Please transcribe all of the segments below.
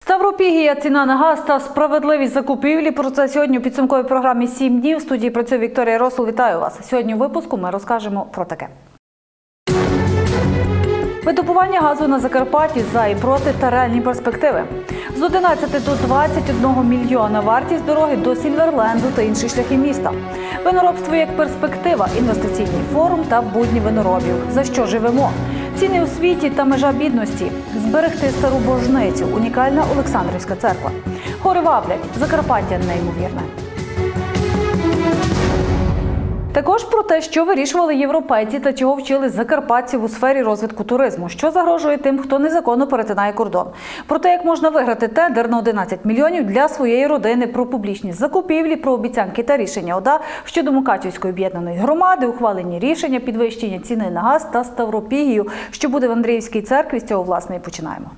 Ставропігія, ціна на газ та справедливість закупівлі. Про це сьогодні у підсумковій програмі «7 днів. В студії працює Вікторія Росул. Вітаю вас. Сьогодні у випуску ми розкажемо про таке. Видобування газу на Закарпатті за і проти та реальні перспективи. З 11 до 21 мільйона вартість дороги до Сільверленду та інші шляхи міста. Виноробство як перспектива, інвестиційний форум та будні виноробів. За що живемо? Ціни у світі та межа бідності. Зберегти стару божницю. Унікальна Олександрівська церква. Гори ваблять. Закарпаття неймовірне. Також про те, що вирішували європейці та чого вчили закарпатців у сфері розвитку туризму, що загрожує тим, хто незаконно перетинає кордон. Про те, як можна виграти тендер на 11 мільйонів для своєї родини, про публічні закупівлі, про обіцянки та рішення ОДА щодо Мукачівської об'єднаної громади, ухвалені рішення, підвищення ціни на газ та Ставропігію, що буде в Андріївській церкві. З цього власне і починаємо.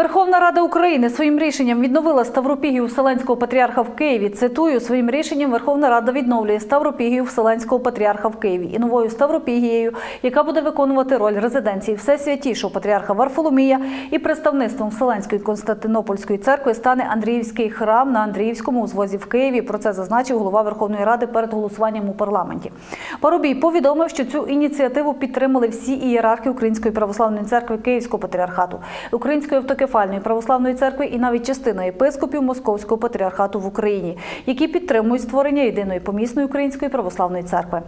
Верховна Рада України своїм рішенням відновила Ставропігію Вселенського патріарха в Києві. Цитую, своїм рішенням Верховна Рада відновлює Ставропігію Вселенського патріарха в Києві і новою Ставропігією, яка буде виконувати роль резиденції Всесвятішого патріарха Варфоломія і представництвом Вселенської Константинопольської церкви стане Андріївський храм на Андріївському узвозі в Києві. Про це зазначив голова Верховної Ради перед голосуванням у парламенті. Парубій повідомив, що цю ініціативу підтримали всі ієрархи Української православної церкви Київського патріархату, Української автокефальної православної церкви і навіть частина єпископів Московського патріархату в Україні, які підтримують створення єдиної помісної української православної церкви.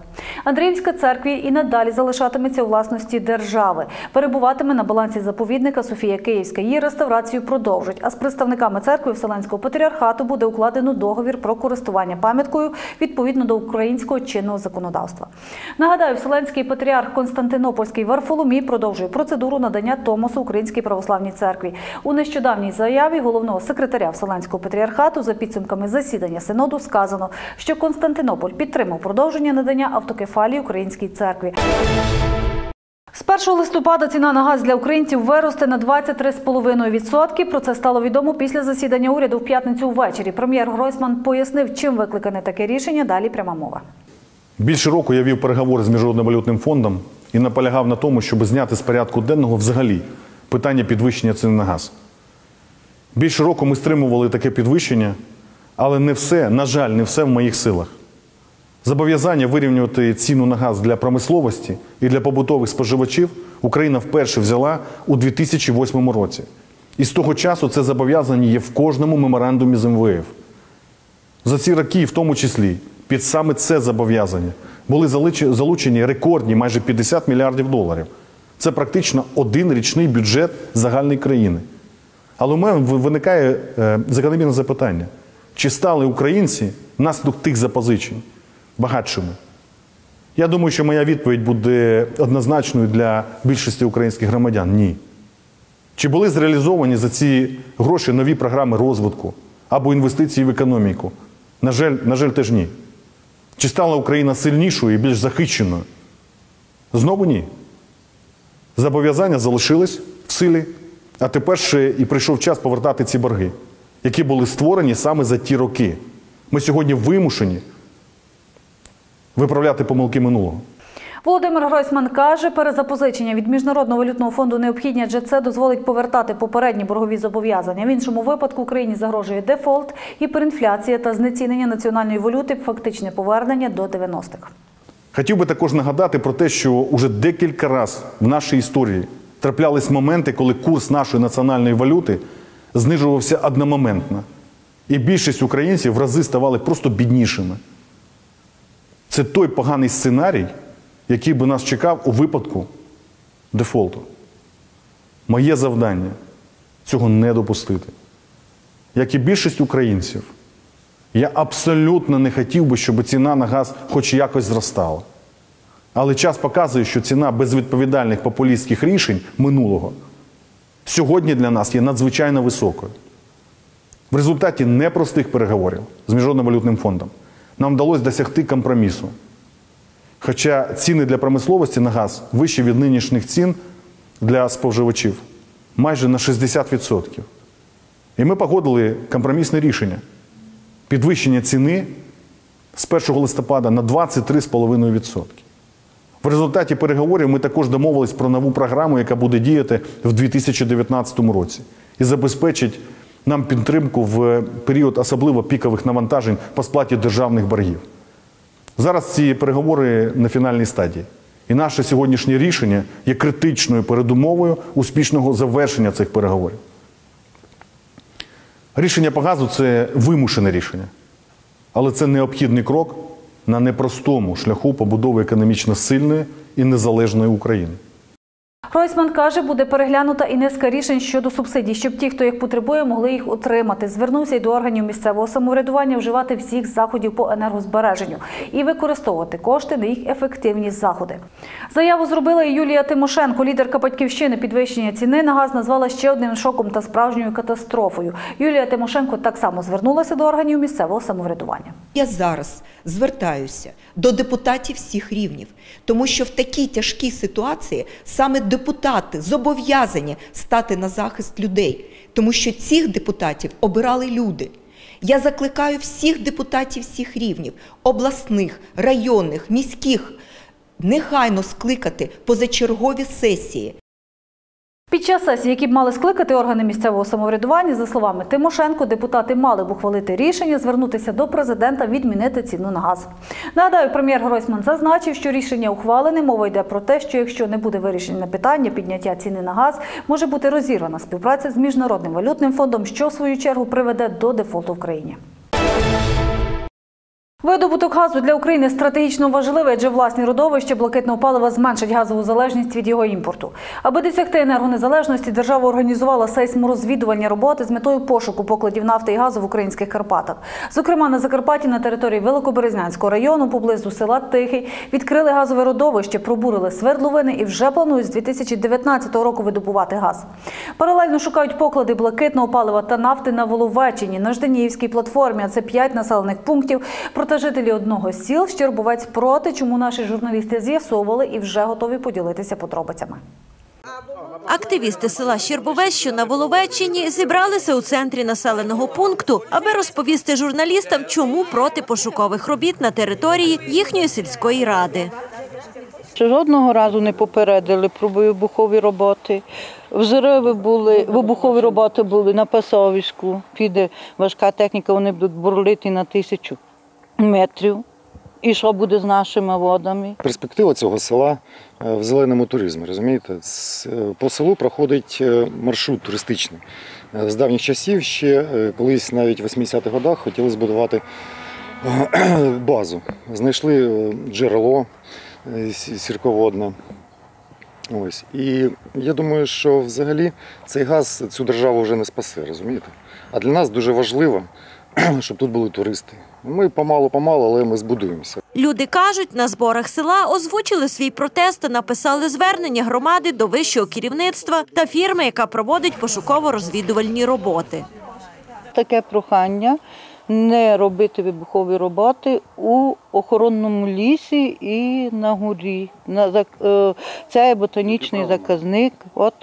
Андріївська церква і надалі залишатиметься у власності держави, перебуватиме на балансі заповідника Софія Київська. Її реставрацію продовжать. А з представниками церкви Вселенського патріархату буде укладено договір про користування пам'яткою відповідно до українського чинного законодавства. Нагадаю, Вселенський патріарх Константинопольський Варфоломій продовжує процедуру надання Томосу Українській православній церкві. У нещодавній заяві головного секретаря Вселенського патріархату за підсумками засідання синоду сказано, що Константинополь підтримав продовження надання автокефалії Українській церкві. З 1 листопада ціна на газ для українців виросте на 23,5%. Про це стало відомо після засідання уряду в п'ятницю ввечері. Прем'єр Гройсман пояснив, чим викликане таке рішення. Далі пряма мова. Більше року я вів переговори з міжнародним валютним фондом і наполягав на тому, щоб зняти з порядку денного взагалі питання підвищення цін на газ. Більше року ми стримували таке підвищення, але не все, на жаль, не все в моїх силах. Зобов'язання вирівнювати ціну на газ для промисловості і для побутових споживачів Україна вперше взяла у 2008 році. І з того часу це зобов'язання є в кожному меморандумі з МВФ. За ці роки, в тому числі, під саме це зобов'язання були залучені рекордні майже 50 мільярдів доларів. Це практично один річний бюджет загальної країни. Але у мене виникає закономірне запитання: чи стали українці внаслідок тих запозичень багатшими? Я думаю, що моя відповідь буде однозначною для більшості українських громадян ні. Чи були зреалізовані за ці гроші нові програми розвитку або інвестиції в економіку? На жаль, на жаль, теж ні. Чи стала Україна сильнішою і більш захищеною? Знову ні. Зобов'язання залишились в силі, а тепер ще і прийшов час повертати ці борги, які були створені саме за ті роки. Ми сьогодні вимушені виправляти помилки минулого. Володимир Гройсман каже, перезапозичення від міжнародного валютного фонду необхідні, адже це дозволить повертати попередні боргові зобов'язання. В іншому випадку Україні загрожує дефолт, гіперінфляція та знецінення національної валюти, фактичне повернення до 90-х. Хотів би також нагадати про те, що уже декілька разів в нашій історії траплялись моменти, коли курс нашої національної валюти знижувався одномоментно. І більшість українців в рази ставали просто біднішими. Це той поганий сценарій, який би нас чекав у випадку дефолту. Моє завдання цього не допустити. Як і більшість українців, я абсолютно не хотів би, щоб ціна на газ хоч якось зростала. Але час показує, що ціна безвідповідальних популістських рішень минулого сьогодні для нас є надзвичайно високою. В результаті непростих переговорів з Міжнародним валютним фондом нам вдалося досягти компромісу. Хоча ціни для промисловості на газ вищі від нинішніх цін для споживачів майже на 60%. І ми погодили компромісне рішення підвищення ціни з 1 листопада на 23,5%. В результаті переговорів ми також домовились про нову програму, яка буде діяти в 2019 році і забезпечить нам підтримку в період особливо пікових навантажень по сплаті державних боргів. Зараз ці переговори на фінальній стадії. І наше сьогоднішнє рішення є критичною передумовою успішного завершення цих переговорів. Рішення по газу це вимушене рішення, але це необхідний крок на непростому шляху побудови економічно сильної і незалежної України. Гройсман каже, буде переглянута і низка рішень щодо субсидій, щоб ті, хто їх потребує, могли їх отримати. Звернувся й до органів місцевого самоврядування вживати всіх заходів по енергозбереженню і використовувати кошти на їх ефективні заходи. Заяву зробила і Юлія Тимошенко, лідерка батьківщини. Підвищення ціни на газ назвала ще одним шоком та справжньою катастрофою. Юлія Тимошенко так само звернулася до органів місцевого самоврядування. Я зараз звертаюся до депутатів всіх рівнів, тому що в такій тяжкій ситуації саме депутати зобов'язані стати на захист людей, тому що цих депутатів обирали люди. Я закликаю всіх депутатів всіх рівнів, обласних, районних, міських, негайно скликати позачергові сесії Під час сесії, які б мали скликати органи місцевого самоврядування, за словами Тимошенко, депутати мали б ухвалити рішення звернутися до президента відмінити ціну на газ. Нагадаю, прем'єр Гройсман зазначив, що рішення ухвалене. Мова йде про те, що якщо не буде вирішення питання підняття ціни на газ, може бути розірвана співпраця з міжнародним валютним фондом, що в свою чергу приведе до дефолту в країні. Видобуток газу для України стратегічно важливий, адже власні родовища блакитного палива зменшать газову залежність від його імпорту. Аби досягти енергонезалежності, держава організувала сейсморозвідувальні роботи з метою пошуку покладів нафти і газу в українських Карпатах. Зокрема, на Закарпатті на території Великоберезнянського району поблизу села Тихий відкрили газове родовище, пробурили свердловини і вже планують з 2019 року видобувати газ. Паралельно шукають поклади блакитного палива та нафти на Воловеччині, на Жданіївській платформі. А це п'ять населених пунктів. Проте жителі одного з сіл Щербовець проти, чому наші журналісти з'ясовували і вже готові поділитися подробицями. Активісти села Щербовець, що на Воловеччині, зібралися у центрі населеного пункту, аби розповісти журналістам, чому проти пошукових робіт на території їхньої сільської ради. Жодного разу не попередили про вибухові роботи. Взриви були, вибухові роботи були на пасовиську. Піде важка техніка, вони будуть бурлити на тисячу метрів. І що буде з нашими водами? Перспектива цього села е, в зеленому туризмі, розумієте? Е, По селу проходить е, маршрут туристичний. З давніх часів ще колись навіть в 80-х годах хотіли збудувати базу. Знайшли джерело сірководне. Ось. І я думаю, що взагалі цей газ цю державу вже не спасе, розумієте? А для нас дуже важливо, щоб тут були туристи. Ми помалу-помалу, але ми збудуємося. Люди кажуть, на зборах села озвучили свій протест та написали звернення громади до вищого керівництва та фірми, яка проводить пошуково-розвідувальні роботи. Таке прохання не робити вибухові роботи у охоронному лісі і на горі. Е, це є ботанічний заказник. От.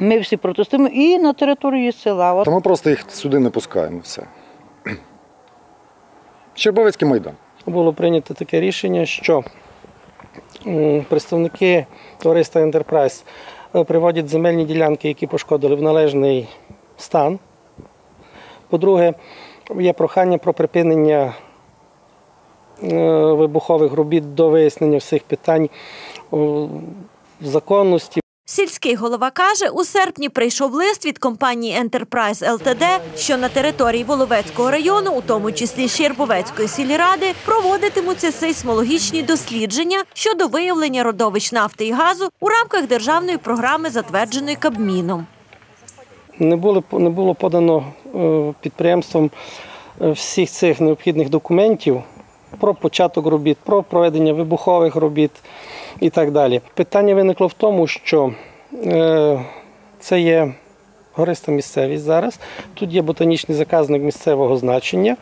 Ми всі протестуємо і на території села. Та ми просто їх сюди не пускаємо. Все. Щербовецький майдан. було прийнято таке рішення, що представники товариства Enterprise е, приводять земельні ділянки, які пошкодили в належний стан. По-друге, є прохання про припинення е, вибухових робіт до вияснення всіх питань о, законності. Сільський голова каже, у серпні прийшов лист від компанії Enterprise Ltd, що на території Воловецького району, у тому числі Щербовецької сільради, проводитимуться сейсмологічні дослідження щодо виявлення родовищ нафти і газу у рамках державної програми, затвердженої Кабміном. Не було, не було подано е, підприємством е, всіх цих необхідних документів про початок робіт, про проведення вибухових робіт і так далі. Питання виникло в тому, що е, це є гориста місцевість зараз. Тут є ботанічний заказник місцевого значення,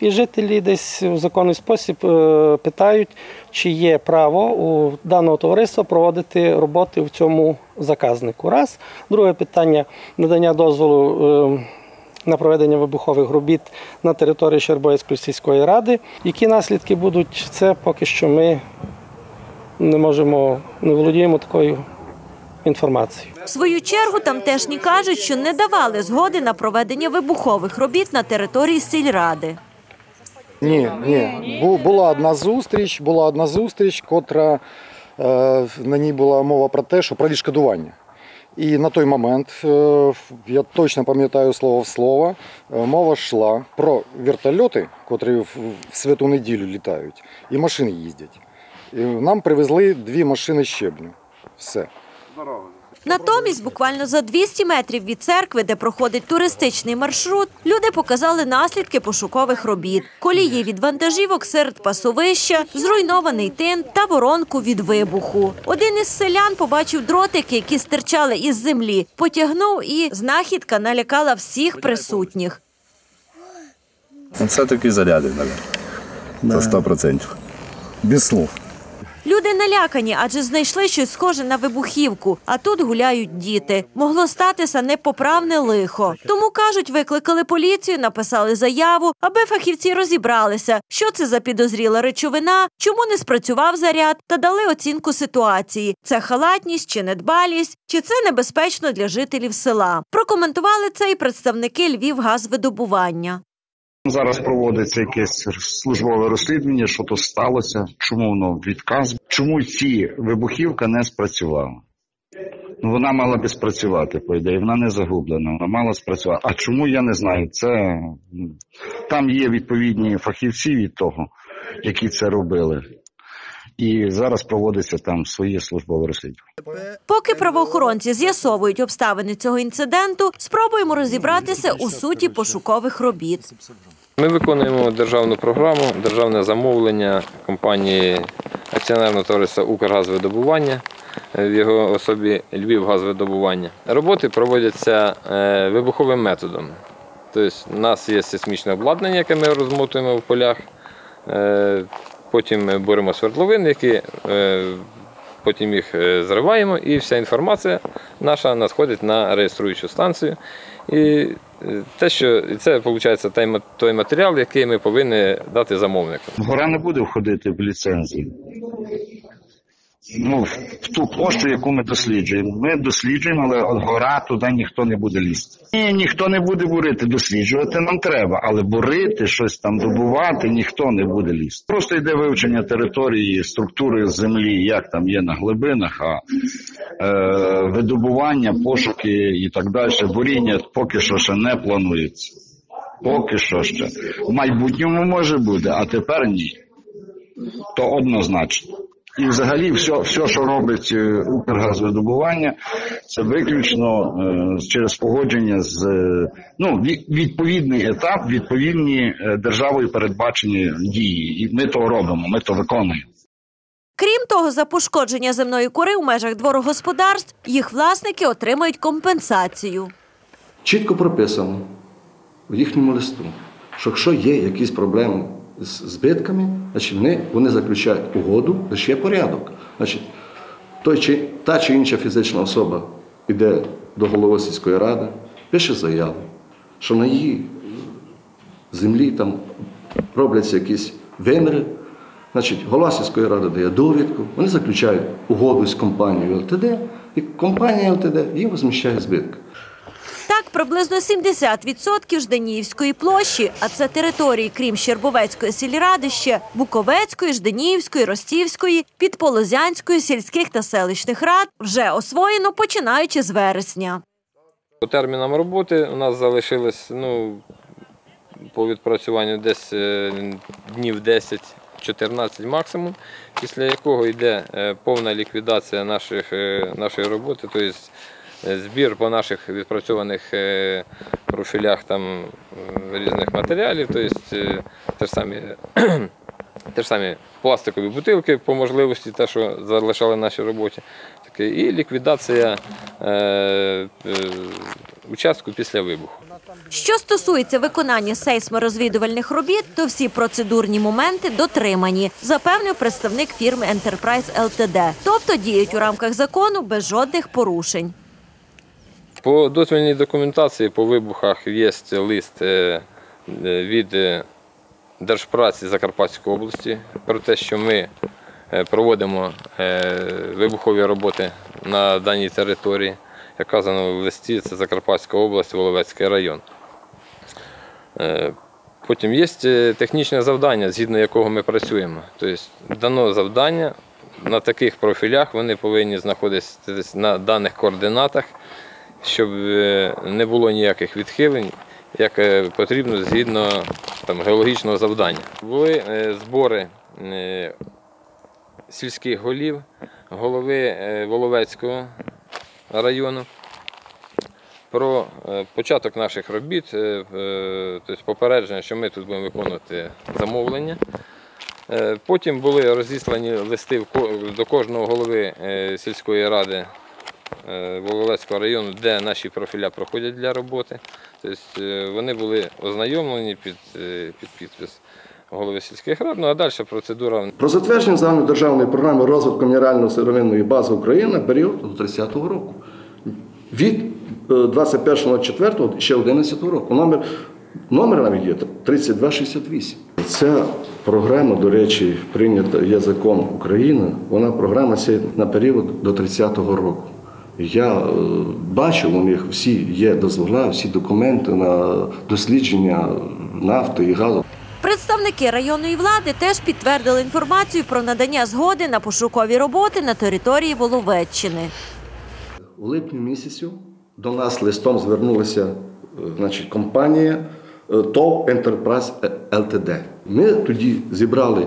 і жителі десь у законний спосіб е, питають, чи є право у даного товариства проводити роботи в цьому заказнику. Раз. Друге питання надання дозволу. На проведення вибухових робіт на території Щербоїцької сільської ради. Які наслідки будуть, це поки що ми не можемо, не володіємо такою інформацією. В свою чергу тамтешні кажуть, що не давали згоди на проведення вибухових робіт на території сільради. Ні, ні. Бу- Була одна зустріч, була одна зустріч, котра е, на ній була мова про те, що про відшкодування. І на той момент, е, я точно пам'ятаю слово в слово, е, мова йшла про вертольоти, котрі в святу неділю літають, і машини їздять. Нам привезли дві машини щебню. Все. Натомість, буквально за 200 метрів від церкви, де проходить туристичний маршрут, люди показали наслідки пошукових робіт. Колії від вантажівок серед пасовища, зруйнований тин та воронку від вибуху. Один із селян побачив дротики, які стирчали із землі, потягнув і знахідка налякала всіх присутніх. Це таки заряди, мабуть. Це 100%. Без слов. Люди налякані, адже знайшли щось схоже на вибухівку, а тут гуляють діти. Могло статися непоправне лихо. Тому кажуть, викликали поліцію, написали заяву, аби фахівці розібралися, що це за підозріла речовина, чому не спрацював заряд, та дали оцінку ситуації: це халатність чи недбалість, чи це небезпечно для жителів села. Прокоментували це і представники Львівгазвидобування. Зараз проводиться якесь службове розслідування, що то сталося, чому воно відказ, чому ці вибухівка не спрацювала. Ну, вона мала би спрацювати, по ідеї, вона не загублена, вона мала спрацювати. А чому я не знаю? Це там є відповідні фахівці від того, які це робили. І зараз проводиться там своє службове розслідування. Поки правоохоронці з'ясовують обставини цього інциденту, спробуємо розібратися у суті пошукових робіт. Ми виконуємо державну програму, державне замовлення компанії акціонерного товариства Укргазвидобування е, в його особі Львівгазвидобування. Роботи проводяться е, вибуховим методом. Тобто, у нас є сейсмічне обладнання, яке ми розмотуємо в полях. Потім беремо свердловини, які е, потім їх е, зриваємо, і вся інформація наша надходить на реєструючу станцію. І е, те, що це виходить той матеріал, який ми повинні дати замовнику. Гора не буде входити в ліцензію. Ну, в ту площу, яку ми досліджуємо. Ми досліджуємо, але от гора туди ніхто не буде лізти. Ні, ніхто не буде бурити, досліджувати нам треба, але бурити, щось там добувати, ніхто не буде лізти. Просто йде вивчення території, структури землі, як там є на глибинах, а е, видобування, пошуки і так далі, буріння поки що ще не планується. Поки що ще. В майбутньому може бути, а тепер ні. То однозначно. І взагалі все, все що робить е, Укргазвидобування, це виключно е, через погодження з е, ну, відповідний етап, відповідні державою передбачені дії. І ми то робимо, ми то виконуємо. Крім того, за пошкодження земної кори в межах дворогосподарств їх власники отримають компенсацію. чітко прописано в їхньому листу, що якщо є якісь проблеми з збитками, значить вони, вони заключають угоду, значить є порядок. Значить, той чи, та чи інша фізична особа йде до голови сільської ради, пише заяву, що на її землі там робляться якісь виміри. Значить, голова сільської ради дає довідку, вони заключають угоду з компанією ЛТД, і компанія ЛТД їм возміщає збитки. Так, приблизно 70% Жданіївської площі, а це території, крім Щербовецької сільради, ще Буковецької, Жданіївської, Ростівської, Підполозянської, сільських та селищних рад вже освоєно починаючи з вересня. По термінам роботи у нас залишилось ну, по відпрацюванню десь е, днів 10-14 максимум, після якого йде е, повна ліквідація наших, е, нашої роботи, тобто збір по наших відпрацьованих е, профілях там, е, різних матеріалів, тобто те ж самі. Те ж самі пластикові бутилки по можливості, те, що залишали нашій роботі, таке, і ліквідація е, е, участку після вибуху. Що стосується виконання сейсморозвідувальних робіт, то всі процедурні моменти дотримані, запевнив представник фірми Enterprise LTD. Тобто діють у рамках закону без жодних порушень. По дозвільній документації по вибухах є лист е, е, від е, Держпраці Закарпатської області про те, що ми проводимо вибухові роботи на даній території. Як казано в листі, це Закарпатська область, Воловецький район. Потім є технічне завдання, згідно якого ми працюємо. Тобто дано завдання на таких профілях, вони повинні знаходитися на даних координатах, щоб е, не було ніяких відхилень, як е, потрібно згідно там, геологічного завдання. Були е, збори сільських голів, голови Воловецького району про початок наших робіт, тобто попередження, що ми тут будемо виконувати замовлення. Потім були розіслані листи до кожного голови сільської ради е, району, де наші профіля проходять для роботи. Тобто е, вони були ознайомлені під, е, під підпис голови сільських рад. Ну а далі процедура Про затвердження загальнодержавної програми розвитку мінерально-сировинної бази України період до 30-го року. Від е, 21.04 ще 11 року. Номер, номер навіть є 3268. Ця програма, до речі, прийнята є закон України. Вона програма на період до 30-го року. Я е, бачив, у них всі є дозвола, всі документи на дослідження нафти і газу. Представники районної влади теж підтвердили інформацію про надання згоди на пошукові роботи на території Воловеччини. У липні місяцю до нас листом звернулася е, значить, компанія е, ТОВ Enterprise LTD. Ми тоді зібрали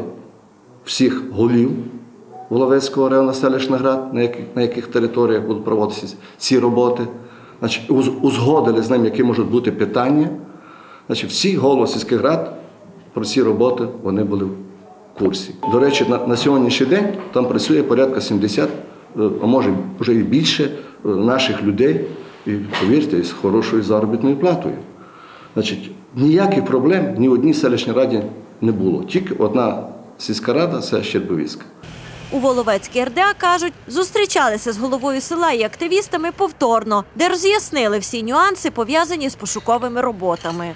всіх голів Воловецького району селищних рад, на яких, на яких територіях будуть проводитися ці роботи. Значить, уз- узгодили з ним, які можуть бути питання. Значить, всі голови сільських рад про ці роботи вони були в курсі. До речі, на, на сьогоднішній день там працює порядка 70, е, а може вже і більше е, наших людей, і повірте, з хорошою заробітною платою. Значить, ніяких проблем ні в одній селищній раді не було. Тільки одна сільська рада це Щербовіська. У Воловецькій РДА кажуть, зустрічалися з головою села і активістами повторно, де роз'яснили всі нюанси, пов'язані з пошуковими роботами.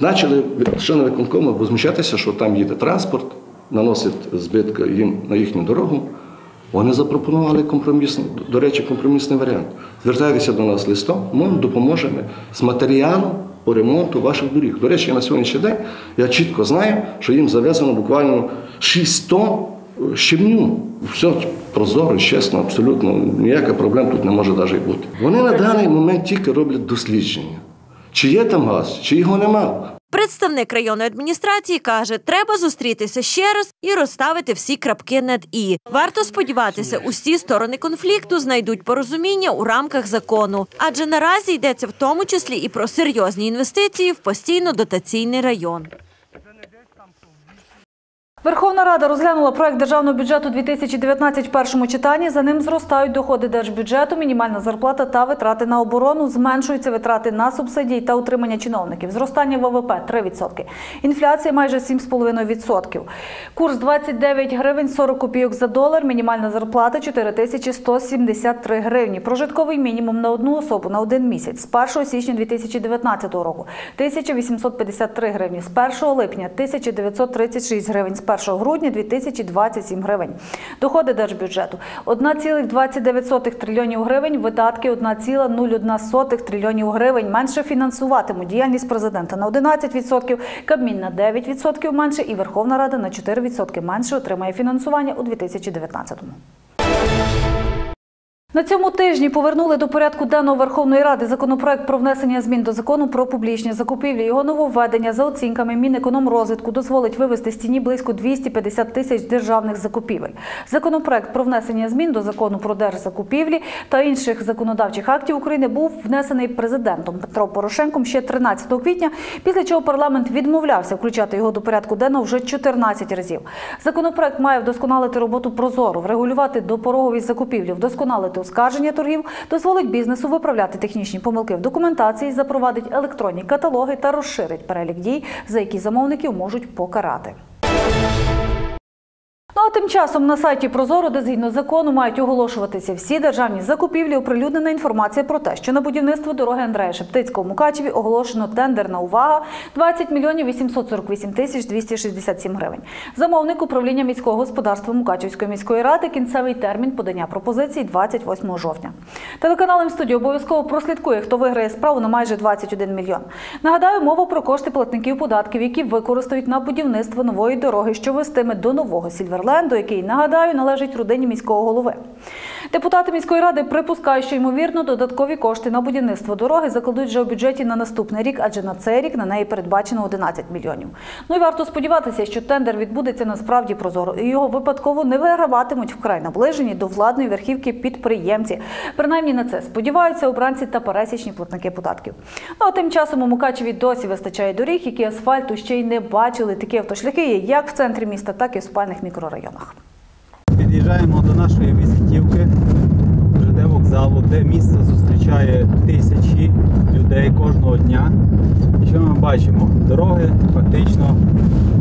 Почали члени виконкому возмущатися, що там їде транспорт, наносить збитки їм на їхню дорогу. Вони запропонували компромісний, до речі, компромісний варіант. Звертайтеся до нас листом, ми допоможемо з матеріалом по ремонту ваших доріг. До речі, на сьогоднішній день я чітко знаю, що їм завезено буквально 6 тонн щебню. Все прозоро, чесно, абсолютно ніяких проблем тут не може навіть бути. Вони на даний момент тільки роблять дослідження. Чи є там газ, чи його нема. Представник районної адміністрації каже, треба зустрітися ще раз і розставити всі крапки над і. Варто сподіватися, усі сторони конфлікту знайдуть порозуміння у рамках закону, адже наразі йдеться в тому числі і про серйозні інвестиції в постійно дотаційний район. Верховна Рада розглянула проект державного бюджету 2019 в першому читанні. За ним зростають доходи держбюджету, мінімальна зарплата та витрати на оборону. Зменшуються витрати на субсидії та утримання чиновників. Зростання ВВП 3%. Інфляція майже 7,5%. Курс 29 гривень 40 копійок за долар. Мінімальна зарплата 4173 гривні. Прожитковий мінімум на одну особу на один місяць з 1 січня 2019 року 1853 гривні. З 1 липня 1936 гривень. З 1 грудня 2027 гривень. Доходи держбюджету 1,29 трильйонів гривень, видатки 1,01 трильйонів гривень. Менше фінансуватимуть діяльність президента на 11%, Кабмін на 9% менше і Верховна Рада на 4% менше отримає фінансування у 2019-му. На цьому тижні повернули до порядку денного Верховної Ради законопроект про внесення змін до закону про публічні закупівлі. Його нововведення за оцінками Мінекономрозвитку дозволить вивести з тіні близько 250 тисяч державних закупівель. Законопроект про внесення змін до закону про держзакупівлі та інших законодавчих актів України був внесений президентом Петром Порошенком ще 13 квітня, після чого парламент відмовлявся включати його до порядку денного вже 14 разів. Законопроект має вдосконалити роботу прозоро, врегулювати допорогові закупівлі, вдосконалити оскарження торгів дозволить бізнесу виправляти технічні помилки в документації, запровадить електронні каталоги та розширить перелік дій, за які замовників можуть покарати. Ну а тим часом на сайті Прозоро, де згідно закону мають оголошуватися всі державні закупівлі, оприлюднена інформація про те, що на будівництво дороги Андрея Шептицького у Мукачеві оголошено тендерна увага 20 мільйонів 848 тисяч 267 гривень. Замовник управління міського господарства Мукачевської міської ради кінцевий термін подання пропозицій 28 жовтня. Телеканал «М-студіо» обов'язково прослідкує, хто виграє справу на майже 21 мільйон. Нагадаю, мова про кошти платників податків, які використають на будівництво нової дороги, що вестиме до нового Сільверленду, який, нагадаю, належить родині міського голови. Депутати міської ради припускають, що ймовірно додаткові кошти на будівництво дороги закладуть вже у бюджеті на наступний рік, адже на цей рік на неї передбачено 11 мільйонів. Ну і варто сподіватися, що тендер відбудеться насправді прозоро, і його випадково не виграватимуть вкрай наближені до владної верхівки підприємці. Принаймні на це сподіваються обранці та пересічні платники податків. Ну а тим часом у Мукачеві досі вистачає доріг, які асфальту ще й не бачили. Такі автошляхи є як в центрі міста, так і в спальних мікрорайонах. Під'їжджаємо до нашої візитівки ЖД вокзалу, де місце місто зустрічає тисячі людей кожного дня. І що ми бачимо? Дороги фактично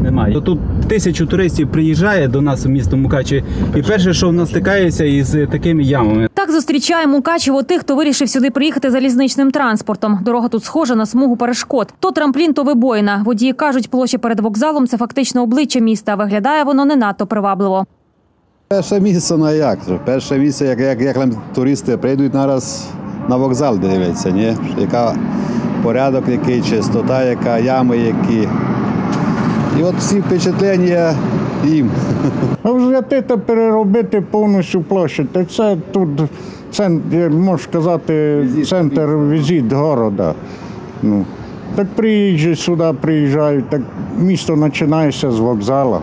немає. Тут тисячу туристів приїжджає до нас у місто Мукачі, і перше, що в нас стикається із такими ямами. Так зустрічає Мукачево тих, хто вирішив сюди приїхати залізничним транспортом. Дорога тут схожа на смугу перешкод. То трамплін, то вибоїна. Водії кажуть, площа перед вокзалом це фактично обличчя міста. Виглядає воно не надто привабливо. Перше місце на як? Перше місце, як, як, як нам туристи прийдуть зараз на вокзал дивитися, ні? Яка порядок, який, чистота, яка ями, які. І от всі впечатлення їм. А взяти та переробити повністю. Та це тут центр, можна сказати, центр візит города. Ну, так приїжджають сюди, приїжджають, так місто починається з вокзалу.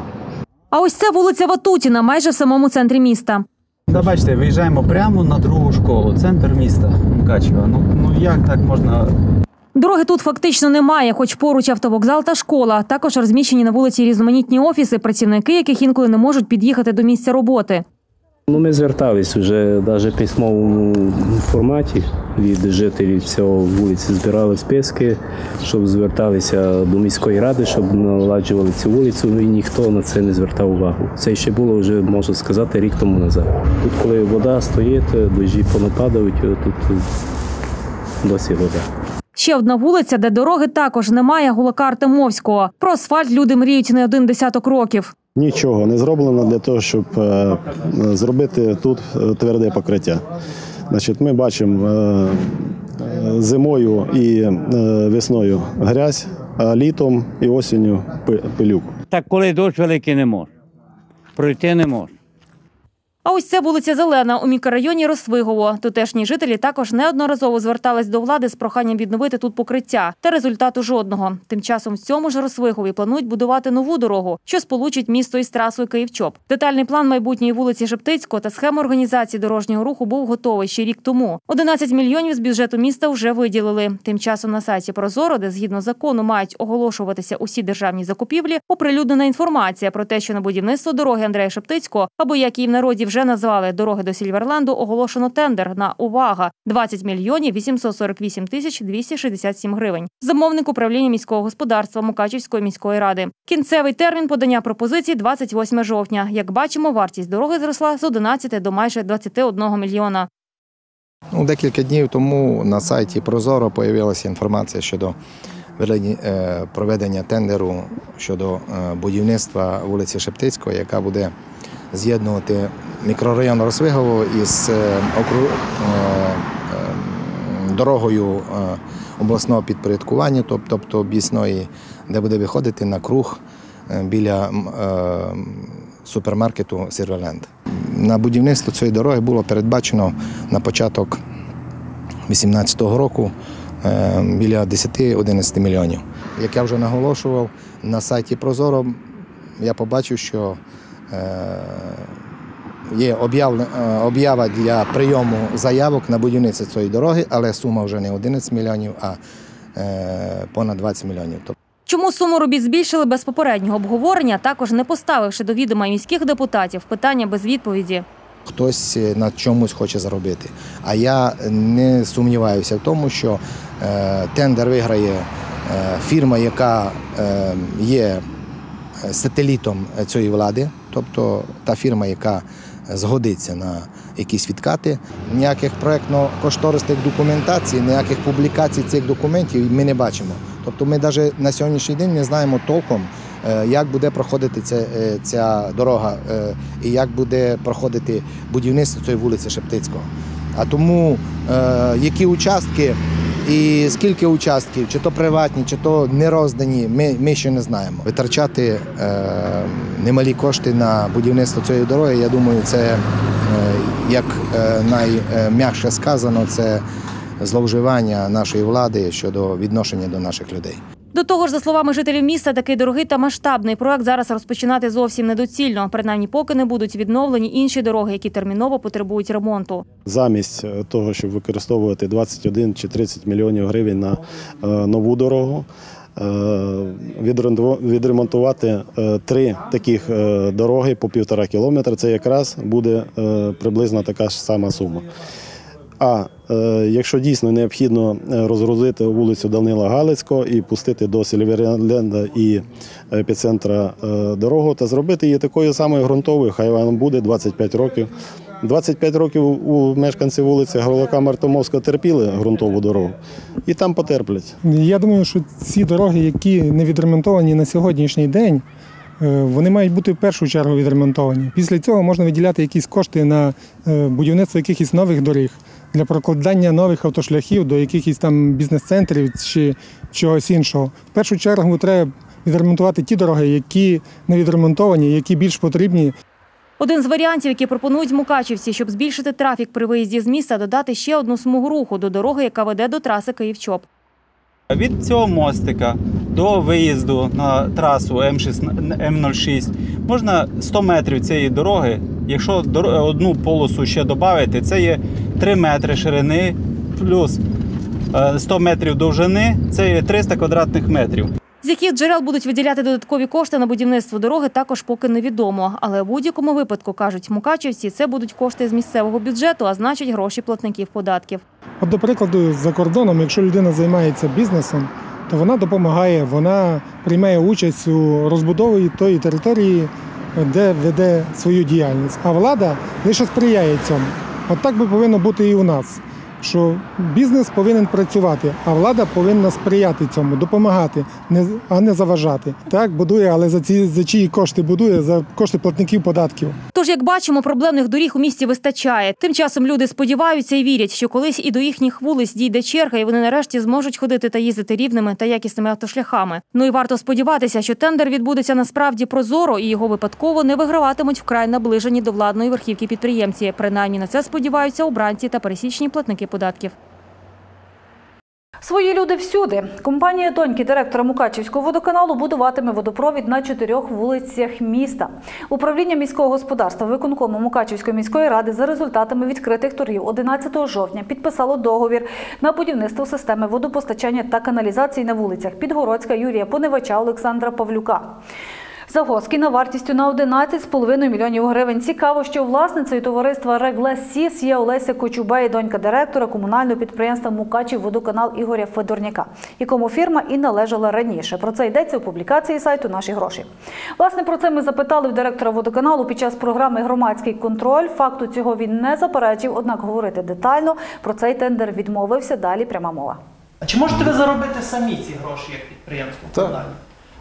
А ось це вулиця Ватутіна, майже в самому центрі міста. Та бачите, виїжджаємо прямо на другу школу, центр міста Мукачева. Ну, ну як так можна Дороги тут фактично немає, хоч поруч автовокзал та школа. Також розміщені на вулиці різноманітні офіси, працівники яких інколи не можуть під'їхати до місця роботи. Ну, ми звертались вже навіть в письмовому форматі від жителів цього вулиці, збирали списки, щоб зверталися до міської ради, щоб наладжували цю вулицю, ну і ніхто на це не звертав увагу. Це ще було вже, можна сказати, рік тому назад. Тут, коли вода стоїть, дощі понападають, тут досі вода. Ще одна вулиця, де дороги також немає гулака Артемовського. Про асфальт люди мріють не один десяток років. Нічого не зроблено для того, щоб е, зробити тут е, тверде покриття. Значить, ми бачимо е, зимою і весною грязь, а літом і осінню пи- пилюку. Так коли дощ великий не може. Пройти не може. А ось це вулиця Зелена у мікрорайоні Росвигово. Тутешні жителі також неодноразово звертались до влади з проханням відновити тут покриття. Та результату жодного. Тим часом в цьому ж Росвигові планують будувати нову дорогу, що сполучить місто із трасою Київ-Чоп. Детальний план майбутньої вулиці Шептицького та схема організації дорожнього руху був готовий ще рік тому. 11 мільйонів з бюджету міста вже виділили. Тим часом на сайті Прозоро, де згідно закону мають оголошуватися усі державні закупівлі, оприлюднена інформація про те, що на будівництво дороги Андрея Шептицького, або як її в народі вже назвали дороги до Сільверленду, оголошено тендер на увага 20 мільйонів 848 тисяч 267 гривень. Замовник управління міського господарства Мукачівської міської ради. Кінцевий термін подання пропозицій 28 жовтня. Як бачимо, вартість дороги зросла з 11 до майже 21 мільйона. Ну, декілька днів тому на сайті Прозоро з'явилася інформація щодо е, проведення тендеру щодо е, будівництва вулиці Шептицької, яка буде з'єднувати мікрорайон Росвигово із е, е, е, дорогою обласного підпорядкування, тобто об'їзної, де буде виходити на круг біля супермаркету Сірвеленд. На будівництво цієї дороги було передбачено на початок 2018 року біля 10-11 мільйонів. Як я вже наголошував, на сайті Прозоро я побачив, що є е, об'ява для прийому заявок на будівництво цієї дороги, але сума вже не 11 мільйонів, а е, понад 20 мільйонів. Чому суму робіт збільшили без попереднього обговорення, також не поставивши до відома міських депутатів питання без відповіді. хтось е, на чомусь хоче заробити. А я не сумніваюся в тому, що тендер виграє фірма, яка є сателітом цієї влади, тобто та фірма, яка згодиться на якісь відкати. Ніяких проєктно-кошторисних документацій, ніяких публікацій цих документів ми не бачимо. Тобто ми навіть на сьогоднішній день не знаємо толком, е, як буде проходити ця, е, ця дорога е, і як буде проходити будівництво цієї вулиці Шептицького. А тому які участки і скільки участків, чи то приватні, чи то не роздані, ми, ми ще не знаємо. Витрачати е, немалі кошти на будівництво цієї дороги, я думаю, це, е, як е, найм'якше сказано, це зловживання нашої влади щодо відношення до наших людей. До того ж, за словами жителів міста, такий дорогий та масштабний проект зараз розпочинати зовсім недоцільно. Принаймні, поки не будуть відновлені інші дороги, які терміново потребують ремонту. Замість е, того, щоб використовувати 21 чи 30 мільйонів гривень на е, нову дорогу, е, відремонтувати три таких дороги по півтора кілометра, це якраз буде приблизно така ж сама сума. А е, якщо дійсно необхідно е, розгрузити вулицю Данила Галицького і пустити до Сільверленда і епіцентра е, дорогу, та зробити її такою самою ґрунтовою, хай вона буде 25 років. 25 років у мешканці вулиці Горлака Мартомовська терпіли ґрунтову дорогу і там потерплять. Я думаю, що ці дороги, які не відремонтовані на сьогоднішній день, вони мають бути в першу чергу відремонтовані. Після цього можна виділяти якісь кошти на будівництво якихось нових доріг, для прокладання нових автошляхів до якихось там бізнес-центрів чи чогось іншого. В першу чергу треба відремонтувати ті дороги, які не відремонтовані, які більш потрібні Один з варіантів, які пропонують мукачівці, щоб збільшити трафік при виїзді з міста, додати ще одну смугу руху до дороги, яка веде до траси Київ-Чоп. Від цього мостика до виїзду на трасу М6, М06 можна 100 метрів цієї дороги. Якщо одну полосу ще додати, це є 3 метри ширини плюс е, 100 метрів довжини, це є 300 квадратних метрів. З яких джерел будуть виділяти додаткові кошти на будівництво дороги, також поки невідомо. Але в будь-якому випадку кажуть мукачівці, це будуть кошти з місцевого бюджету, а значить гроші платників податків. От, до прикладу, за кордоном, якщо людина займається бізнесом, то вона допомагає, вона приймає участь у розбудові тої території, де веде свою діяльність. А влада лише сприяє цьому. От так би повинно бути і у нас. Що бізнес повинен працювати, а влада повинна сприяти цьому, допомагати, а не заважати. Так будує, але за ці за чиї кошти будує за кошти платників податків. Тож, як бачимо, проблемних доріг у місті вистачає. Тим часом люди сподіваються і вірять, що колись і до їхніх вулиць дійде черга, і вони нарешті зможуть ходити та їздити рівними та якісними автошляхами. Ну і варто сподіватися, що тендер відбудеться насправді прозоро і його випадково не виграватимуть вкрай наближені до владної верхівки підприємці. Принаймні на це сподіваються обранці та пересічні платники податків. Свої люди всюди. Компанія доньки директора Мукачівського водоканалу будуватиме водопровід на чотирьох вулицях міста. Управління міського господарства виконкому Мукачівської міської ради за результатами відкритих торгів 11 жовтня підписало договір на будівництво системи водопостачання та каналізації на вулицях Підгородська, Юрія Поневача, Олександра Павлюка. Загоскіна вартістю на 11,5 мільйонів гривень. Цікаво, що власницею товариства Регласіс є Олеся Кочубей, донька директора комунального підприємства Мукачів водоканал Ігоря Федорняка, якому фірма і належала раніше. Про це йдеться у публікації сайту Наші гроші. Власне, про це ми запитали в директора водоканалу під час програми Громадський контроль. Факту цього він не заперечив, однак говорити детально про цей тендер відмовився. Далі пряма мова. А чи можете ви заробити самі ці гроші як підприємство комунальне?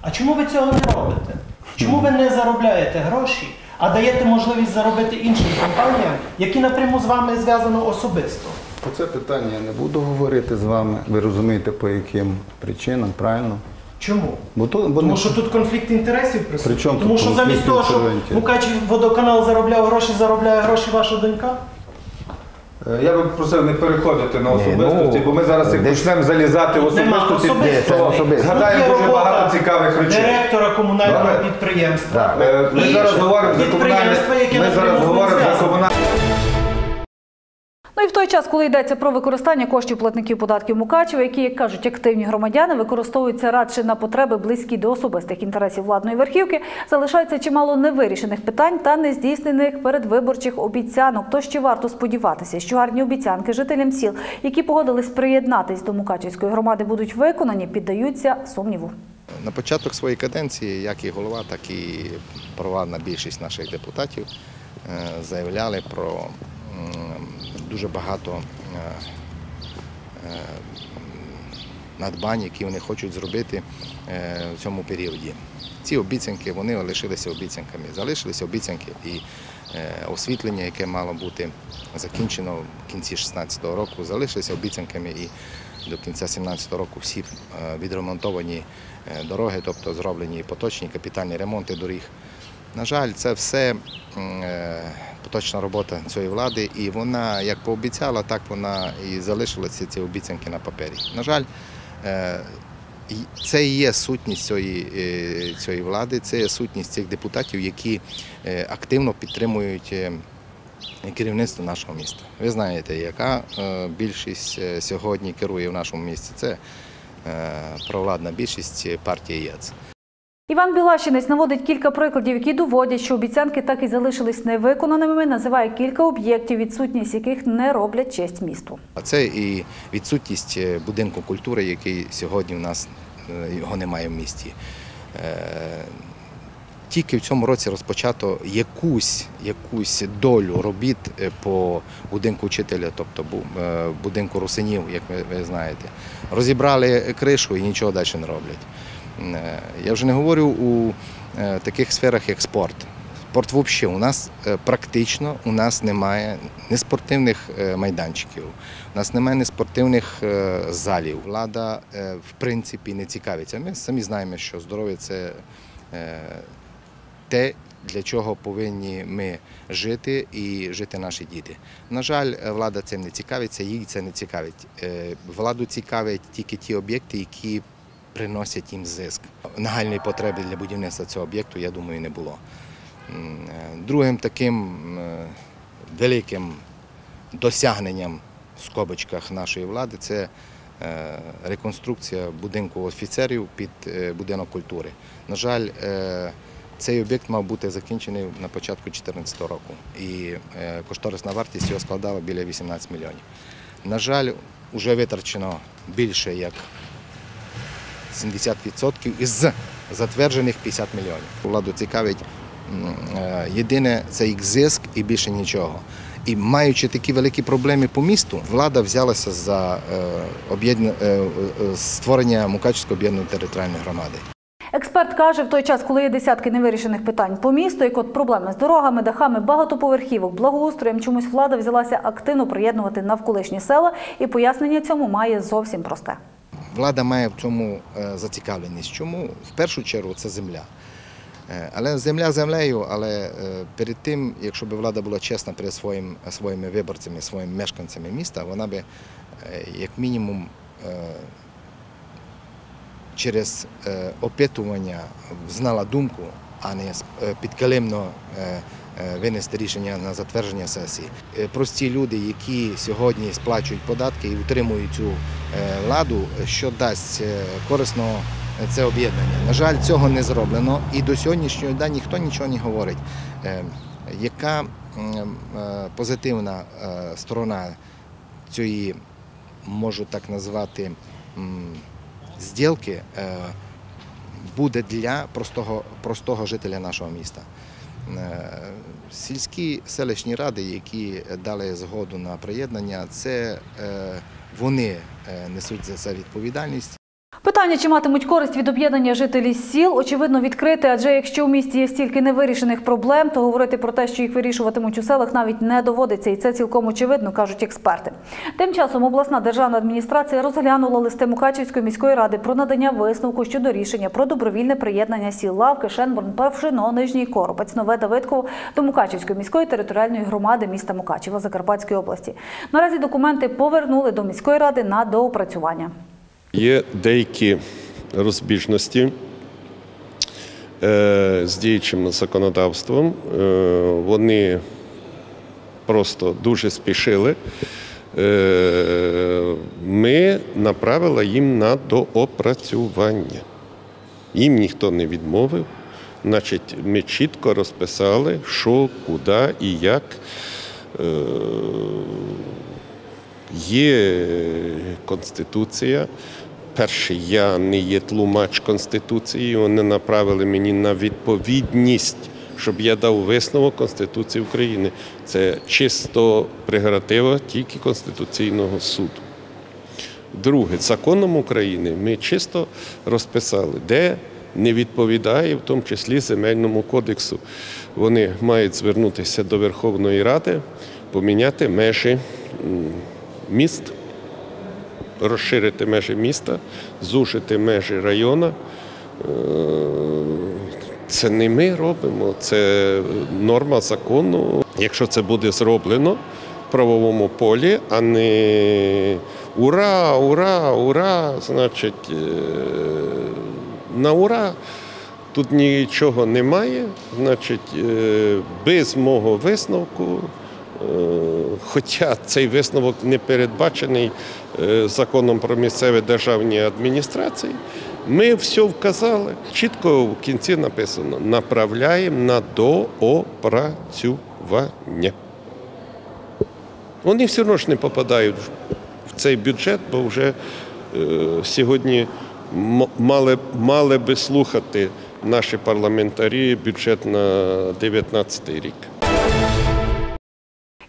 А чому ви цього не робите? Чому ви не заробляєте гроші, а даєте можливість заробити іншим компаніям, які напряму з вами зв'язано особисто? По це питання я не буду говорити з вами. Ви розумієте, по яким причинам, правильно? Чому? Бо то, бо Тому не- що тут конфлікт інтересів присутній. При чому Тому тут що конфлікт замість того, щоб інтересів? Мукачів водоканал заробляв гроші, заробляє гроші ваша донька? Е, Я би просив не переходити на Ні, особистості, ну, бо ми зараз як десь- почнемо залізати в Нема особистості, то згадаємо дуже робота багато цікавих речей. Директора комунального Добре? підприємства. Е, Ми зараз говоримо за комунальне. Ми зараз говоримо за комунальне. Ну і в той час, коли йдеться про використання коштів платників податків Мукачева, які, як кажуть активні громадяни, використовуються радше на потреби близькі до особистих інтересів владної верхівки, залишається чимало невирішених питань та нездійснених передвиборчих обіцянок. Тож чи варто сподіватися, що гарні обіцянки жителям сіл, які погодились приєднатись до Мукачевської громади, будуть виконані, піддаються сумніву. На початок своєї каденції, як і голова, так і провладна більшість наших депутатів е, заявляли про дуже багато е, е, надбань, які вони хочуть зробити е, в цьому періоді. Ці обіцянки вони лишилися обіцянками. Залишилися обіцянки і освітлення, яке мало бути закінчено в кінці 2016 року, залишилися обіцянками і до кінця 2017 року всі відремонтовані дороги, тобто зроблені поточні капітальні ремонти доріг. На жаль, це все поточна робота цієї влади, і вона як пообіцяла, так вона і залишилася ці обіцянки на папері. На жаль, е, це і є сутність цієї, е, цієї влади, це є сутність цих депутатів, які е, активно підтримують керівництво нашого міста. Ви знаєте, яка більшість сьогодні керує в нашому місті. Це провладна більшість партії ЄЦ. Іван Білащинець наводить кілька прикладів, які доводять, що обіцянки так і залишились невиконаними. Називає кілька об'єктів, відсутність яких не роблять честь місту. А це і відсутність е, будинку культури, який сьогодні в нас е, його немає в місті. Е, Тільки в цьому році розпочато якусь, якусь долю робіт по будинку вчителя, тобто будинку русинів, як ви знаєте. Розібрали кришу і нічого далі не роблять. Е, Я вже не говорю у е, таких сферах, як спорт. Спорт взагалі у нас е, практично у нас немає ні спортивних майданчиків, у нас немає ні спортивних залів. Влада в принципі не цікавиться. Ми самі знаємо, що здоров'я це те, для чого повинні ми жити і жити наші діти. На жаль, влада цим не цікавиться, їй це не цікавить. Владу цікавить тільки ті об'єкти, які приносять їм зиск. Нагальної потреби для будівництва цього об'єкту, я думаю, не було. Е, Другим таким е, великим досягненням в скобочках нашої влади це е, реконструкція будинку офіцерів під будинок культури. На жаль, цей об'єкт мав бути закінчений на початку 2014 року, і кошторисна вартість його складала біля 18 мільйонів. На жаль, вже витрачено більше як 70% із затверджених 50 мільйонів. Владу цікавить е, єдине це їх зиск і більше нічого. І маючи такі великі проблеми по місту, влада взялася за е, е, створення Мукачівської об'єднаної територіальної громади. Експерт каже, в той час, коли є десятки невирішених питань по місту, як от проблеми з дорогами, дахами, багатоповерхівок, благоустроєм, чомусь влада взялася активно приєднувати навколишні села, і пояснення цьому має зовсім просте. Влада має в цьому е, зацікавленість. Чому? В першу чергу це земля. Е, Але земля землею, але е, перед тим, якщо б влада була чесна перед своїм, своїми виборцями, своїми мешканцями міста, вона би як мінімум через опитування знала думку, а не с- е, е, е, винести рішення на затвердження сесії. Е, Прості люди, які сьогодні сплачують податки і утримують цю е, владу, що дасть е, корисно це об'єднання. На жаль, цього не зроблено, і до сьогоднішнього дня ніхто нічого не говорить. Е, Яка е, позитивна е, сторона цієї, можу так назвати, зділки е, буде для простого, простого жителя нашого міста. Е, Сільські селищні ради, які дали згоду на приєднання, це е, вони е, несуть за це відповідальність. Питання, чи матимуть користь від об'єднання жителі сіл, очевидно відкрите, адже якщо в місті є стільки невирішених проблем, то говорити про те, що їх вирішуватимуть у селах, навіть не доводиться, і це цілком очевидно, кажуть експерти. Тим часом обласна державна адміністрація розглянула листи Мукачівської міської ради про надання висновку щодо рішення про добровільне приєднання сіл Лавки, Шенбурн, Павшино, Нижній Коропець, Нове Давидково до Мукачівської міської територіальної громади міста Мукачева Закарпатської області. Наразі документи повернули до міської ради на доопрацювання. Є деякі розбіжності е, з діючим законодавством. Е, Вони просто дуже спішили е, ми направили їм на доопрацювання. Їм ніхто не відмовив. Значить, ми чітко розписали, що, куди і як. Є Конституція. Перше, я не є тлумач Конституції. Вони направили мені на відповідність, щоб я дав висновок Конституції України. Це чисто прегратива тільки Конституційного суду. Друге, законом України ми чисто розписали, де не відповідає, в тому числі земельному кодексу. Вони мають звернутися до Верховної Ради, поміняти межі міст, розширити межі міста, зушити межі району. Е, Це не ми робимо, це норма закону. Якщо це буде зроблено в правовому полі, а не ура, ура, ура, значить, е, на ура. Тут нічого немає, значить, е, без мого висновку, хоча цей висновок не передбачений е, законом про місцеві державні адміністрації, ми все вказали. Чітко в кінці написано: направляємо на доопрацювання. Вони все одно ж не попадають в цей бюджет, бо вже е, сьогодні мали, мали би слухати наші парламентарі бюджет на 2019 рік.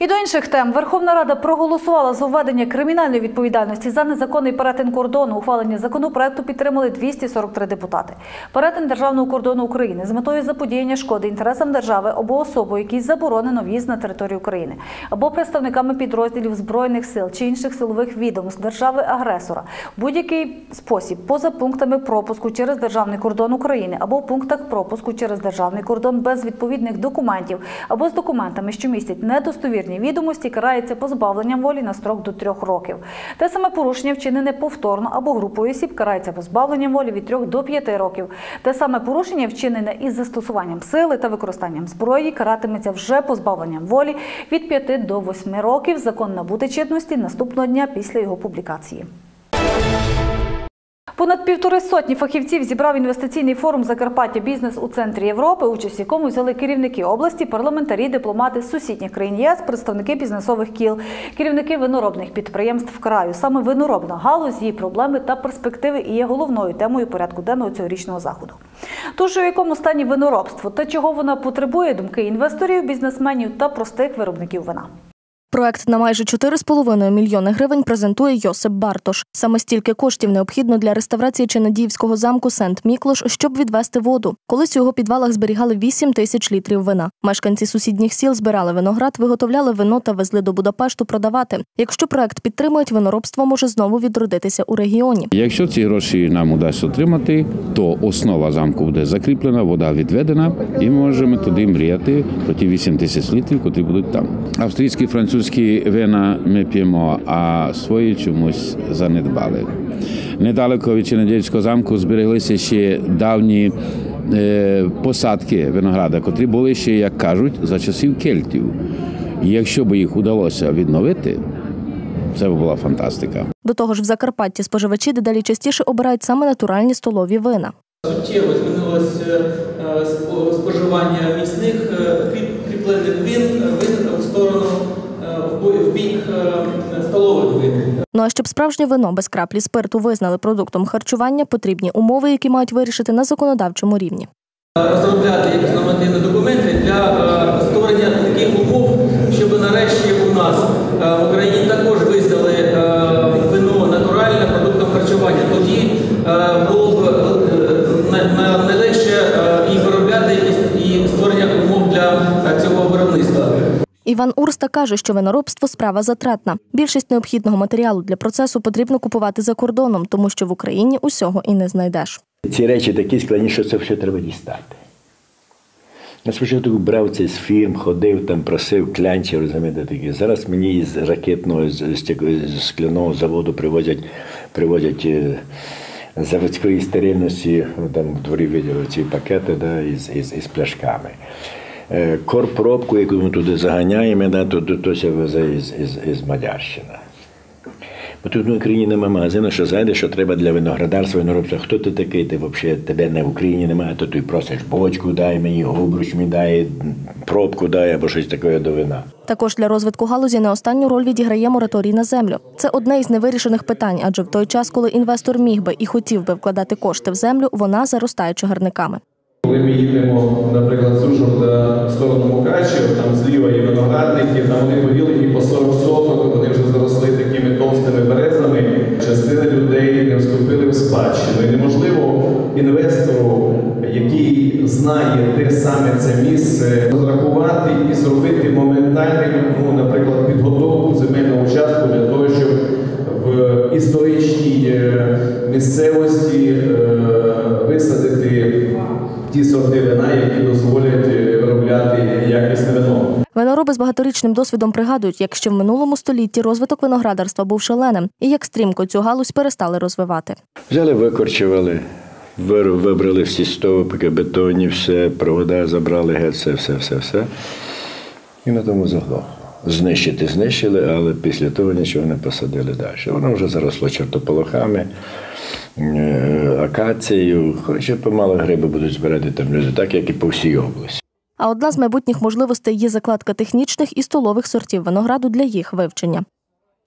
І до інших тем Верховна Рада проголосувала за введення кримінальної відповідальності за незаконний перетин кордону. Ухвалення законопроекту підтримали 243 депутати. Перетин державного кордону України з метою заподіяння шкоди інтересам держави або особою, якій заборонено в'їзд на територію України, або представниками підрозділів збройних сил чи інших силових відомств держави-агресора будь-який спосіб поза пунктами пропуску через державний кордон України або в пунктах пропуску через державний кордон без відповідних документів або з документами, що містять недостовірні відомості, карається позбавленням волі на строк до трьох років. Те саме порушення вчинене повторно або групою осіб карається позбавленням волі від трьох до п'яти років. Те саме порушення вчинене із застосуванням сили та використанням зброї каратиметься вже позбавленням волі від п'яти до восьми років. Закон набуде чинності наступного дня після його публікації. Понад півтори сотні фахівців зібрав інвестиційний форум Закарпаття Бізнес у центрі Європи, участь якому взяли керівники області, парламентарі, дипломати з сусідніх країн ЄС, представники бізнесових кіл, керівники виноробних підприємств краю. Саме виноробна галузь, її проблеми та перспективи і є головною темою порядку денного цьогорічного заходу. Тож у якому стані виноробство та чого вона потребує думки інвесторів, бізнесменів та простих виробників вина. Проект на майже 4,5 мільйони гривень презентує Йосип Бартош. Саме стільки коштів необхідно для реставрації Чинадіївського замку Сент-Міклош, щоб відвести воду. Колись у його підвалах зберігали 8 тисяч літрів вина. Мешканці сусідніх сіл збирали виноград, виготовляли вино та везли до Будапешту продавати. Якщо проект підтримують, виноробство може знову відродитися у регіоні. Якщо ці гроші нам удасться отримати, то основа замку буде закріплена, вода відведена, і можемо туди мріяти про ті 8 тисяч літрів, які будуть там. Австрійські французькі вина ми п'ємо, а свої чомусь занедбали. Недалеко від Чинадільського замку збереглися ще давні е, посадки винограда, котрі були ще, як кажуть, за часів кельтів. І якщо б їх удалося відновити, це б була фантастика. До того ж, в Закарпатті споживачі дедалі частіше обирають саме натуральні столові вина. Суттєво змінилося е, споживання міцних е, кріплених вин, вин в сторону столових вин. Ну а щоб справжнє вино без краплі спирту визнали продуктом харчування, потрібні умови, які мають вирішити на законодавчому рівні. Розробляти якісь нормативні документи для е, створення таких умов, щоб нарешті у нас е, в Україні також визнали е, вино натуральне продуктом харчування. Тоді е, було б е, на- на- найлегше е, і виробляти, і- і створення умов для е, цього виробництва. Іван Урста каже, що виноробство справа затратна. Більшість необхідного матеріалу для процесу потрібно купувати за кордоном, тому що в Україні усього і не знайдеш. Ці речі такі складні, що це все треба дістати. Я спочатку брав це з фірм, ходив там, просив клянчів, розумієте, такі. Зараз мені із ракетного, з, з скляного заводу привозять, привозять е, заводської стерильності, там в дворі виділи ці пакети да, із, із, із пляшками. Е, Корпоробку, яку ми туди заганяємо, да, то, то, то везе із, із, із Мадярщини. Бо тут в Україні немає магазину, що зайде, що треба для виноградарства, виноробства. Хто ти такий? Ти взагалі тебе не в Україні немає, то ти просиш бочку, дай мені, обруч мені дай, пробку дай або щось таке до вина. Також для розвитку галузі не останню роль відіграє мораторій на землю. Це одне із невирішених питань, адже в той час, коли інвестор міг би і хотів би вкладати кошти в землю, вона заростає чагарниками. Коли ми їдемо, наприклад, з Ужгорода в сторону Мукачева, там зліва є виноградники, там вони повілені по 40 соток, вони вже заросли такими товстими березами. Частина людей не вступили в спадщину. І неможливо інвестору, який знає, де саме це місце, розрахувати і зробити моментальний, ну, наприклад, підготовку земельного участку для того, щоб в історичній е, місцевості е, висадити ті сорти вина, які дозволять е, виробляти якісне вино. Винороби з багаторічним досвідом пригадують, як ще в минулому столітті розвиток виноградарства був шаленим, і як стрімко цю галузь перестали розвивати. Взяли, викорчували, вибрали всі стовпики, бетонні, все, провода забрали, геть, все, все, все, все. І на тому заглохло. Знищити знищили, але після того нічого не посадили далі. Воно вже заросло чортополохами, е, акацією. Хоча помало гриби будуть збирати там люди, так як і по всій області. А одна з майбутніх можливостей є закладка технічних і столових сортів винограду для їх вивчення.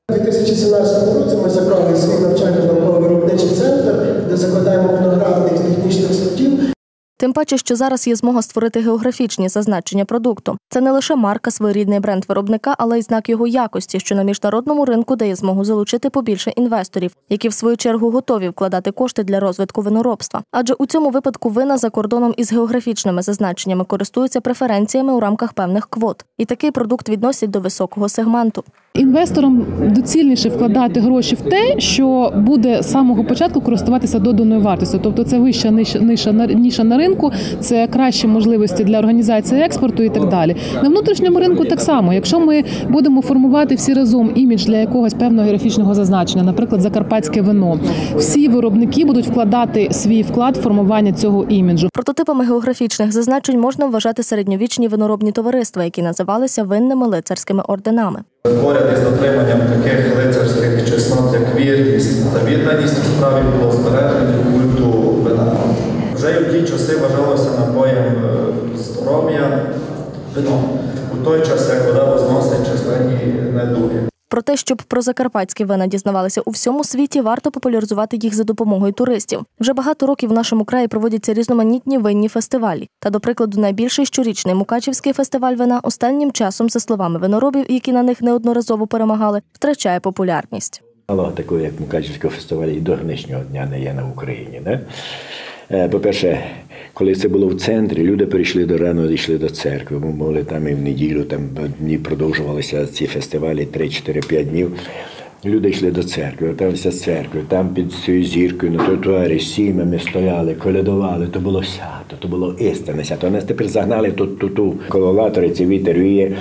У 2017 році ми забрали свій навчально-науково-виробничий центр, де закладаємо виноградних технічних сортів. Тим паче, що зараз є змога створити географічні зазначення продукту. Це не лише марка, своєрідний бренд виробника, але й знак його якості, що на міжнародному ринку дає змогу залучити побільше інвесторів, які в свою чергу готові вкладати кошти для розвитку виноробства. Адже у цьому випадку вина за кордоном із географічними зазначеннями користуються преференціями у рамках певних квот, і такий продукт відносять до високого сегменту. Інвесторам доцільніше вкладати гроші в те, що буде з самого початку користуватися доданою вартістю. Тобто це вища ніша на ринку, це кращі можливості для організації експорту і так далі. На внутрішньому ринку так само. Якщо ми будемо формувати всі разом імідж для якогось певного географічного зазначення, наприклад, закарпатське вино, всі виробники будуть вкладати свій вклад в формування цього іміджу. Прототипами географічних зазначень можна вважати середньовічні виноробні товариства, які називалися винними лицарськими орденами. Поряд із дотриманням таких лицарських чеснот, як вірність та відданість, у справі було збереження культу вина. Вже у ті часи вважалося напоєм е, здоров'я вино. У той час, як вода возносить численні недуги. Про те, щоб про закарпатські вина дізнавалися у всьому світі, варто популяризувати їх за допомогою туристів. Вже багато років в нашому краї проводяться різноманітні винні фестивалі. Та, до прикладу, найбільший щорічний Мукачівський фестиваль вина останнім часом, за словами виноробів, які на них неодноразово перемагали, втрачає популярність. Мало такого, як Мукачівського фестивалю, і до нинішнього дня не є на Україні. Не? Е, По-перше, коли це було в центрі, люди прийшли до рано, йшли до церкви. Ми могли там і в неділю, там дні продовжувалися ці фестивалі 3-4-5 днів. Люди йшли до церкви, верталися з церкви, там під цією зіркою на тротуарі з сім'ями стояли, колядували. То було свято, то було істинне свято. Нас тепер загнали тут ту, ту кололатори, ці вітер віє.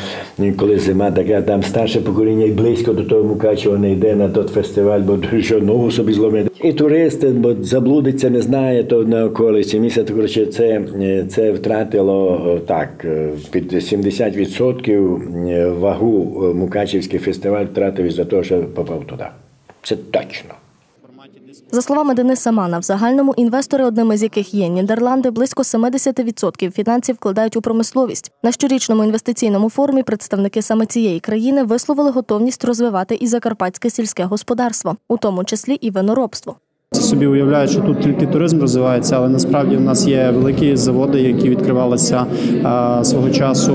Коли зима така, там старше покоління і близько до того Мукачева не йде на той фестиваль, бо що ногу собі зломити. І туристи, бо заблудиться, не знає то на околиці. Місяць, коротше, це, це втратило так е, під 70% вагу е, Мукачівський фестиваль втратив із-за того, що попав туди. Це точно. За словами Дениса Мана, в загальному інвестори, одними з яких є Нідерланди, близько 70% фінансів вкладають у промисловість. На щорічному інвестиційному форумі представники саме цієї країни висловили готовність розвивати і закарпатське сільське господарство, у тому числі і виноробство. Собі уявляють, що тут тільки туризм розвивається, але насправді в нас є великі заводи, які відкривалися свого часу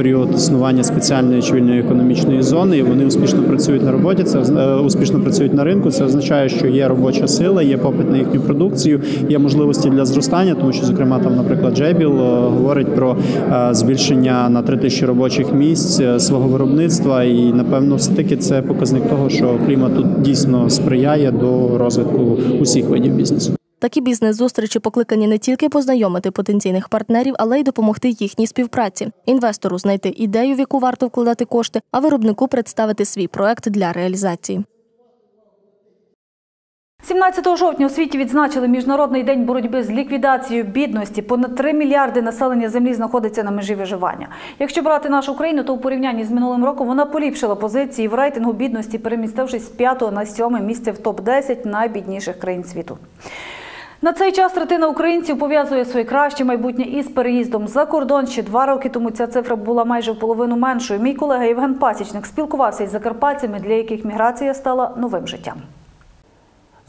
період існування спеціальної цивільної економічної зони. і Вони успішно працюють на роботі. Це е, успішно працюють на ринку. Це означає, що є робоча сила, є попит на їхню продукцію, є можливості для зростання, тому що, зокрема, там, наприклад, Джебіл е, говорить про е, збільшення на 3 тисячі робочих місць свого виробництва, і напевно, все таки це показник того, що клімат тут дійсно сприяє до розвитку усіх видів бізнесу. Такі бізнес-зустрічі покликані не тільки познайомити потенційних партнерів, але й допомогти їхній співпраці, інвестору знайти ідею, в яку варто вкладати кошти, а виробнику представити свій проект для реалізації. 17 жовтня у світі відзначили Міжнародний день боротьби з ліквідацією бідності. Понад 3 мільярди населення землі знаходиться на межі виживання. Якщо брати нашу країну, то у порівнянні з минулим роком вона поліпшила позиції в рейтингу бідності, перемістившись з 5 на 7 місце в топ-10 найбідніших країн світу. На цей час третина українців пов'язує своє краще майбутнє із переїздом за кордон. Ще два роки тому ця цифра була майже в половину меншою. Мій колега Євген Пасічник спілкувався із закарпатцями, для яких міграція стала новим життям.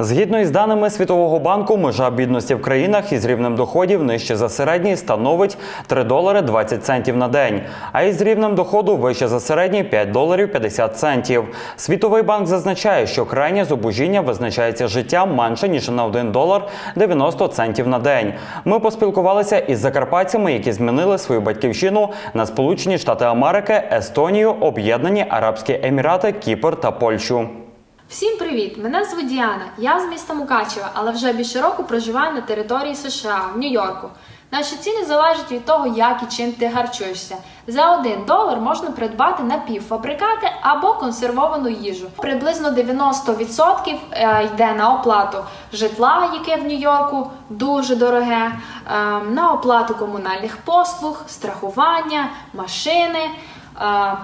Згідно із даними Світового банку, межа бідності в країнах із рівнем доходів нижче за середній становить 3 долари 20 центів на день, а із рівнем доходу вище за середній 5 доларів 50 центів. Світовий банк зазначає, що крайнє зубожіння визначається життям менше ніж на 1 долар 90 центів на день. Ми поспілкувалися із закарпатцями, які змінили свою батьківщину на Сполучені Штати Америки, Естонію, Об'єднані Арабські Емірати, Кіпр та Польщу. Всім привіт! Мене звуть Діана. Я з міста Мукачева, але вже більше року проживаю на території США в Нью-Йорку. Наші ціни залежать від того, як і чим ти харчуєшся. За 1 долар можна придбати напівфабрикати або консервовану їжу. Приблизно 90% е, йде на оплату житла, яке в Нью-Йорку дуже дороге, е, на оплату комунальних послуг, страхування, машини, е,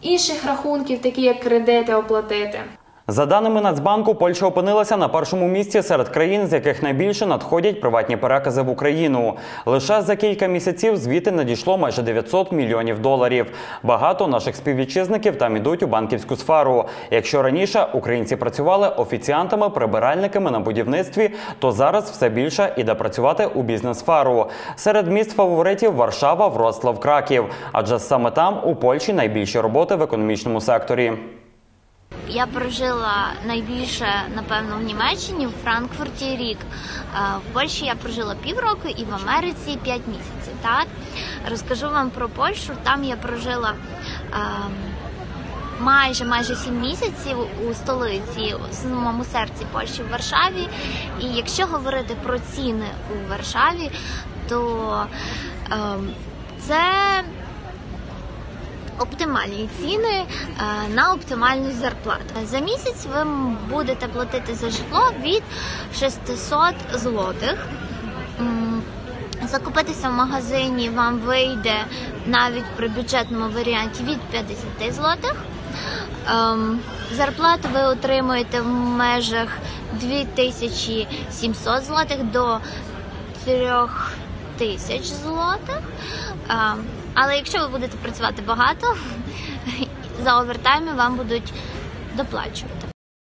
інших рахунків, такі як кредити оплатити. За даними Нацбанку, Польща опинилася на першому місці серед країн, з яких найбільше надходять приватні перекази в Україну. Лише за кілька місяців звідти надійшло майже 900 мільйонів доларів. Багато наших співвітчизників там ідуть у банківську сферу. Якщо раніше українці працювали офіціантами, прибиральниками на будівництві, то зараз все більше іде працювати у бізнес-сферу. Серед міст фаворитів Варшава, Вроцлав, Краків, адже саме там у Польщі найбільші роботи в економічному секторі. Я прожила найбільше, напевно, в Німеччині, в Франкфурті рік. В Польщі я прожила півроку і в Америці 5 місяців. Так розкажу вам про Польщу. Там я прожила майже майже 7 місяців у столиці, у самому серці Польщі в Варшаві. І якщо говорити про ціни у Варшаві, то ем, це оптимальні ціни е, на оптимальну зарплату. За місяць ви будете платити за житло від 600 злотих. Закупитися в магазині вам вийде навіть при бюджетному варіанті від 50 злотих. Ем, Зарплату ви отримуєте в межах 2700 злотих до 3000 злотих. Але якщо ви будете працювати багато, за овертайми вам будуть доплачувати.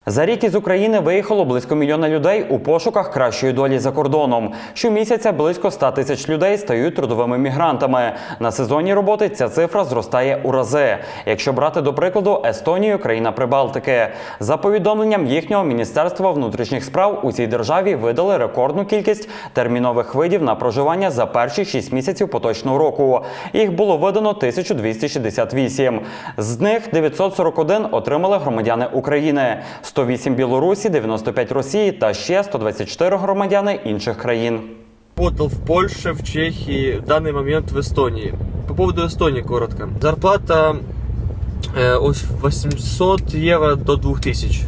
За рік із України виїхало близько мільйона людей у пошуках кращої долі за кордоном. Щомісяця близько 100 тисяч людей стають трудовими мігрантами. На сезонні роботи ця цифра зростає у рази. Якщо брати до прикладу Естонію, країна Прибалтики. За повідомленням їхнього міністерства внутрішніх справ у цій державі видали рекордну кількість термінових видів на проживання за перші 6 місяців поточного року. Їх було видано 1268. З них 941 отримали громадяни України. 108 Білорусі, 95 Росії та ще 124 громадяни інших країн. Работал в Польше, в Чехии, в данный момент в Эстонии. По поводу Эстонии коротко. Зарплата э, от 800 евро до 2000.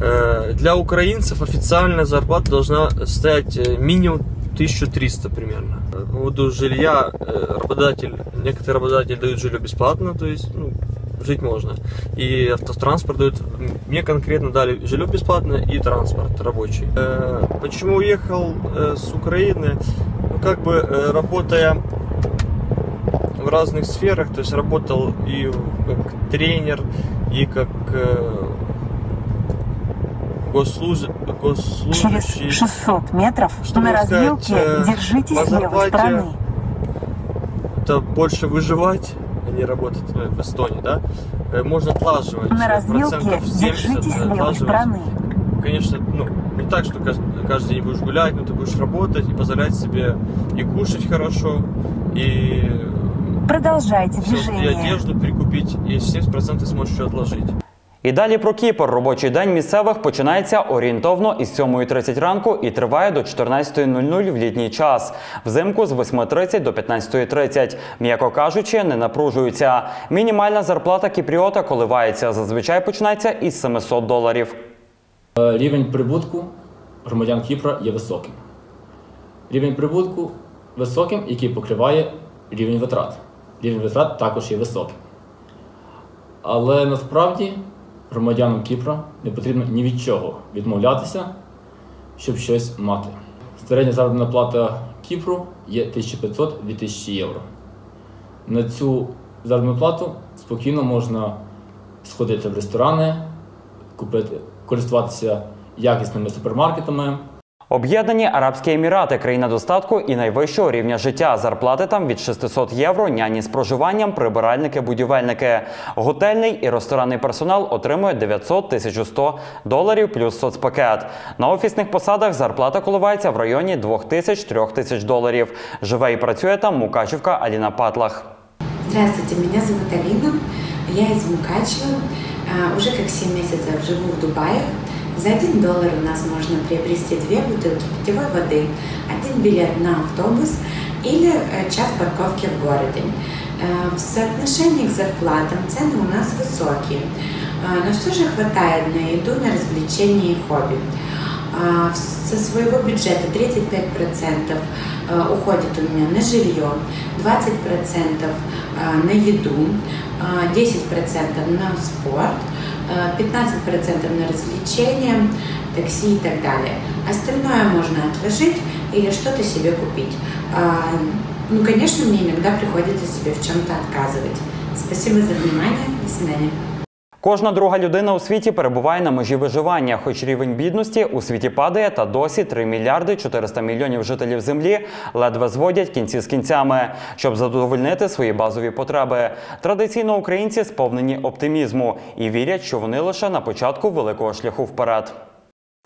Э, для украинцев официальная зарплата должна стоять э, минимум 1300 примерно. По поводу жилья э, работодатель, некоторые работодатели дают жилье бесплатно, то есть ну, жить можно. И автотранспорт дают. Мне конкретно дали жилье бесплатно и транспорт рабочий. Э, почему уехал э, с Украины? Ну, как бы э, работая в разных сферах, то есть работал и как тренер, и как э, госслуж... госслужащий. Через 600 метров Что на можно сказать, развилке э, держитесь левой стороны. Это больше выживать, не работать э, в Эстонии, да? Э, Можно отлаживать. На э, развилке процентов 70 держитесь левой отлаживать. стороны. Конечно, ну, не так, что каждый, каждый день будешь гулять, но ты будешь работать и позволять себе и кушать хорошо, и Продолжайте всё, и движение. одежду прикупить, и 70% сможешь еще отложить. І далі про Кіпр. Робочий день місцевих починається орієнтовно із 7.30 ранку і триває до 14.00 в літній час. Взимку з 8.30 до 15.30. М'яко кажучи, не напружуються. Мінімальна зарплата кіпріота коливається. Зазвичай починається із 700 доларів. Е, Рівень прибутку громадян Кіпра є високим. Рівень прибутку високим, який покриває рівень витрат. Рівень витрат також є високим. Але насправді громадянам Кіпра не потрібно ні від чого відмовлятися, щоб щось мати. Середня заробітна плата Кіпру є 1500-2000 євро. На цю заробітну плату спокійно можна сходити в ресторани, купити, користуватися якісними супермаркетами. Об'єднані Арабські Емірати країна достатку і найвищого рівня життя. Зарплати там від 600 євро, няні з проживанням, прибиральники, будівельники. Готельний і ресторанний персонал отримує 900-1100 доларів плюс соцпакет. На офісних посадах зарплата коливається в районі 2000-3000 доларів. Живе і працює там Мукачівка Аліна Патлах. Здравствуйте, меня зовут Алина, я из Мукачева. Уже как 7 месяцев живу в Дубае. За 1 доллар у нас можно приобрести две бутылки питьевой воды, один билет на автобус или э, час парковки в городе. Э, В соотношении к зарплатам цены у нас высокие, А, но все же хватает на еду, на развлечения и хобби. А, Со своего бюджета 35% э, уходит у меня на жилье, 20% э, на еду, э, 10% на спорт, э, 15% на развлечения, такси и так далее. Остальное можно отложить или что-то себе купить. А, Ну, конечно, мне иногда приходится себе в чем-то отказывать. Спасибо за внимание. До свидания. Кожна друга людина у світі перебуває на межі виживання, хоч рівень бідності у світі падає, та досі 3 мільярди 400 мільйонів жителів землі ледве зводять кінці з кінцями, щоб задовольнити свої базові потреби. Традиційно українці сповнені оптимізму і вірять, що вони лише на початку великого шляху вперед.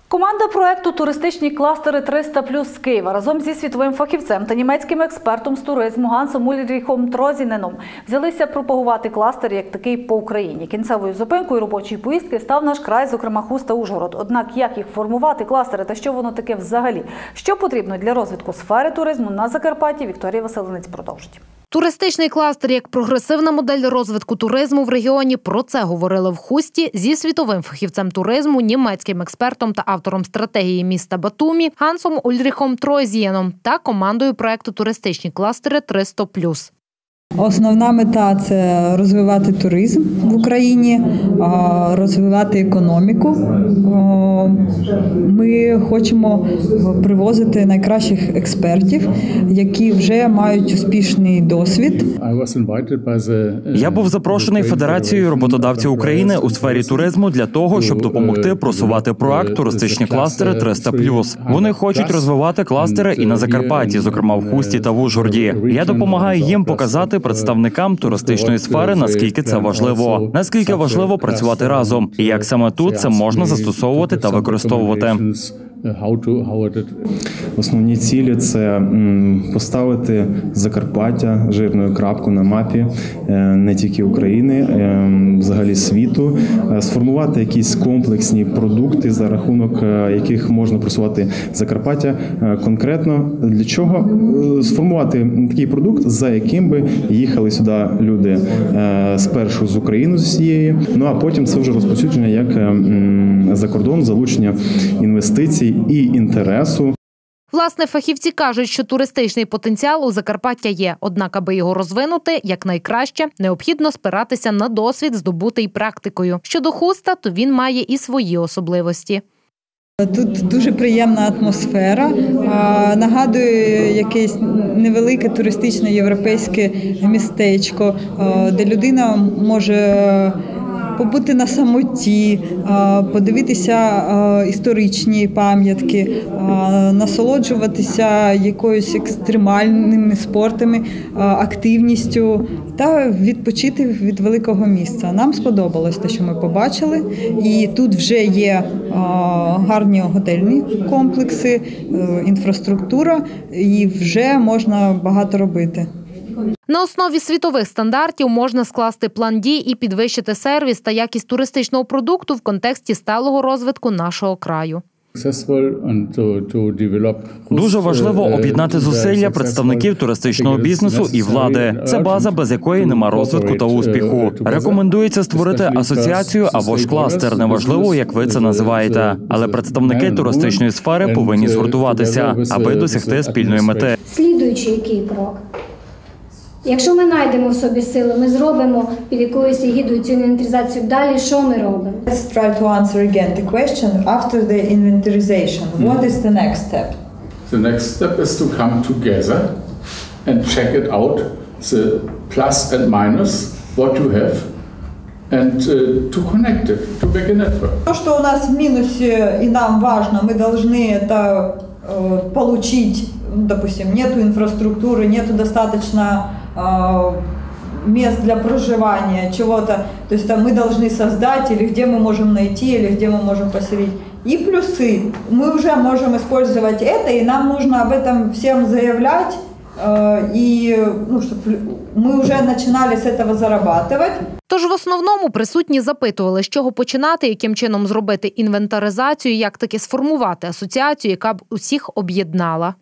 Команда проекту Туристичні кластери 300 плюс з Києва разом зі світовим фахівцем та німецьким експертом з туризму Гансом Ульріхом Трозіненом взялися пропагувати кластер як такий по Україні. Кінцевою зупинкою робочої поїздки став наш край, зокрема Хуст та Ужгород. Однак як їх формувати кластери та що воно таке взагалі? Що потрібно для розвитку сфери туризму на Закарпатті? Вікторія Василинець продовжить. Туристичний кластер як прогресивна модель розвитку туризму в регіоні. Про це говорили в хусті зі світовим фахівцем туризму, німецьким експертом та автором стратегії міста Батумі Гансом Ульріхом Тройзієном та командою проекту Туристичні кластери 300+. Основна мета це розвивати туризм в Україні, розвивати економіку. Ми хочемо привозити найкращих експертів, які вже мають успішний досвід. Я був запрошений Федерацією роботодавців України у сфері туризму для того, щоб допомогти просувати проект туристичні кластери 300+. Вони хочуть розвивати кластери і на Закарпатті, зокрема в Хусті та в Ужгороді. Я допомагаю їм показати представникам туристичної сфери, наскільки це важливо, наскільки важливо працювати разом, і як саме тут це можна застосовувати та використовувати. Основні цілі це поставити Закарпаття жирною крапку на мапі е, не тільки України, е, взагалі світу, е, сформувати якісь комплексні продукти, за рахунок е, яких можна просувати Закарпаття. Е, конкретно для чого Е, сформувати такий продукт, за яким би їхали сюди люди е, спершу з України з усієї, ну а потім це вже розповсюдження як е, за кордон, залучення інвестицій і інтересу. Власне, фахівці кажуть, що туристичний потенціал у Закарпаття є. Однак, аби його розвинути якнайкраще, необхідно спиратися на досвід, здобутий практикою. Щодо хуста, то він має і свої особливості. Тут дуже приємна атмосфера. Нагадує якесь невелике туристичне європейське містечко, де людина може побути на самоті, подивитися історичні пам'ятки, насолоджуватися якоюсь екстремальними спортами, активністю та відпочити від великого місця. Нам сподобалось те, що ми побачили, і тут вже є гарні готельні комплекси, е, інфраструктура, і вже можна багато робити. На основі світових стандартів можна скласти план дій і підвищити сервіс та якість туристичного продукту в контексті сталого розвитку нашого краю. Дуже важливо об'єднати зусилля представників туристичного бізнесу і влади. Це база, без якої нема розвитку та успіху. Рекомендується створити асоціацію або ж кластер. Неважливо, як ви це називаєте, але представники туристичної сфери повинні згуртуватися, аби досягти спільної мети. Слідуючий який крок? Якщо ми знайдемо в собі сили, ми зробимо під якоюсь егідою цю інвентаризацію. Далі що ми робимо? Let's try to answer again the question after the inventorization. What is the next step? The next step is to come together and check it out, the plus and minus, what you have, and uh, to connect it, to make a network. То, что у нас в минусе и нам важно, мы должны это э, получить, ну, допустим, нету инфраструктуры, нету достаточно э, мест для проживания, чего-то, то есть там мы должны создать, или где мы можем найти, или где мы можем поселить. И плюсы. Мы уже можем использовать это, и нам нужно об этом всем заявлять, э, и ну, чтобы мы уже начинали с этого зарабатывать. Тож в основному присутні запитували, з чого починати, яким чином зробити інвентаризацію, як таки сформувати асоціацію, яка б усіх об'єднала.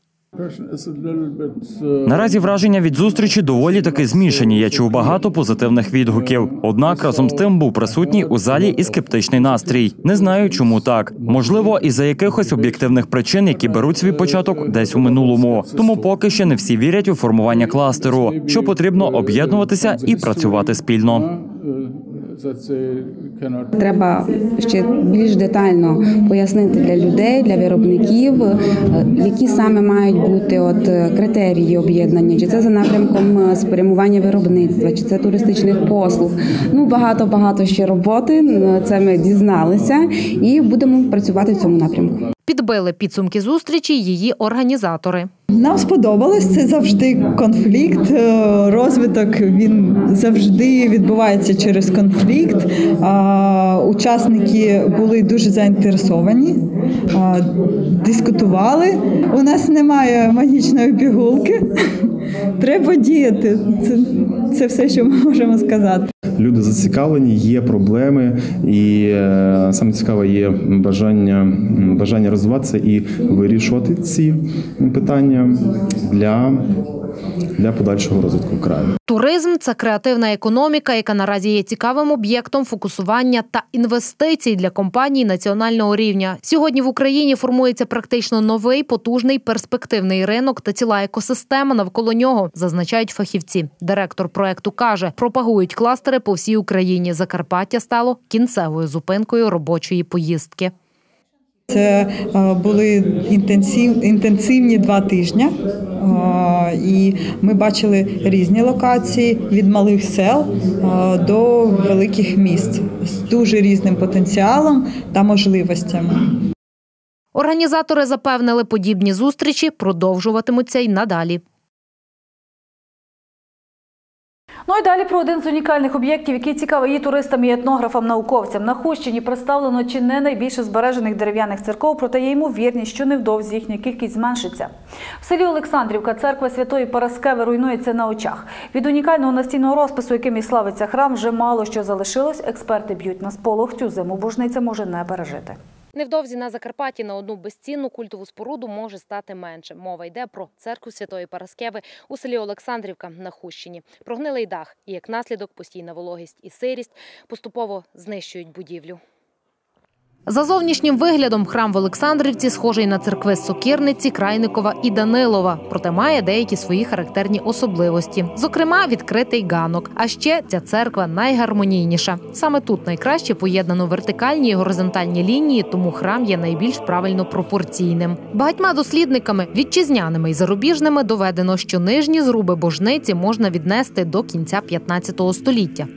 Наразі враження від зустрічі доволі таки змішані. Я чув багато позитивних відгуків. Однак разом з тим був присутній у залі і скептичний настрій. Не знаю, чому так. Можливо, із за якихось об'єктивних причин, які беруть свій початок десь у минулому. Тому поки ще не всі вірять у формування кластеру, що потрібно об'єднуватися і працювати спільно. Треба ще більш детально пояснити для людей, для виробників, е, які саме мають бути от е, критерії об'єднання, чи це за напрямком е, спрямування виробництва, чи це туристичних послуг. Ну багато багато ще роботи. Це ми дізналися, і будемо працювати в цьому напрямку. Підбили підсумки зустрічі її організатори. Нам сподобалось це завжди конфлікт. е, Розвиток він завжди відбувається через конфлікт. Учасники були дуже заінтересовані, дискутували. У нас немає магічної пігулки. Треба діяти. Це, це все, що ми можемо сказати. Люди зацікавлені, є проблеми, і е, саме цікаве є бажання, бажання розвиватися і вирішувати ці питання для, для подальшого розвитку краю. Туризм це креативна економіка, яка наразі є цікавим об'єктом фокусування та інвестицій для компаній національного рівня. Сьогодні в Україні формується практично новий, потужний, перспективний ринок та ціла екосистема навколо нього, зазначають фахівці. Директор проекту каже, пропагують кластери по всій Україні. Закарпаття стало кінцевою зупинкою робочої поїздки. Це е, були інтенсивні два тижні, Е, і ми бачили різні локації від малих сел е, до великих міст з дуже різним потенціалом та можливостями. Організатори запевнили, подібні зустрічі продовжуватимуться й надалі. Ну і далі про один з унікальних об'єктів, який цікавий і туристам, і етнографам, науковцям. На Хущині представлено чи не найбільше збережених дерев'яних церков, проте є ймовірність, що невдовзі їхня кількість зменшиться. В селі Олександрівка церква Святої Параскеви руйнується на очах. Від унікального настійного розпису, яким і славиться храм, вже мало що залишилось. Експерти б'ють на сполох. Цю зиму божниця може не пережити. Невдовзі на Закарпатті на одну безцінну культову споруду може стати менше. Мова йде про церкву Святої Параскеви у селі Олександрівка на Хущині. Прогнилий дах і як наслідок постійна вологість і сирість поступово знищують будівлю. За зовнішнім виглядом храм в Олександрівці схожий на церкви Сокірниці, Крайникова і Данилова, проте має деякі свої характерні особливості. Зокрема, відкритий ганок. А ще ця церква найгармонійніша. Саме тут найкраще поєднано вертикальні і горизонтальні лінії, тому храм є найбільш правильно пропорційним. Багатьма дослідниками, вітчизняними і зарубіжними, доведено, що нижні зруби божниці можна віднести до кінця 15 століття.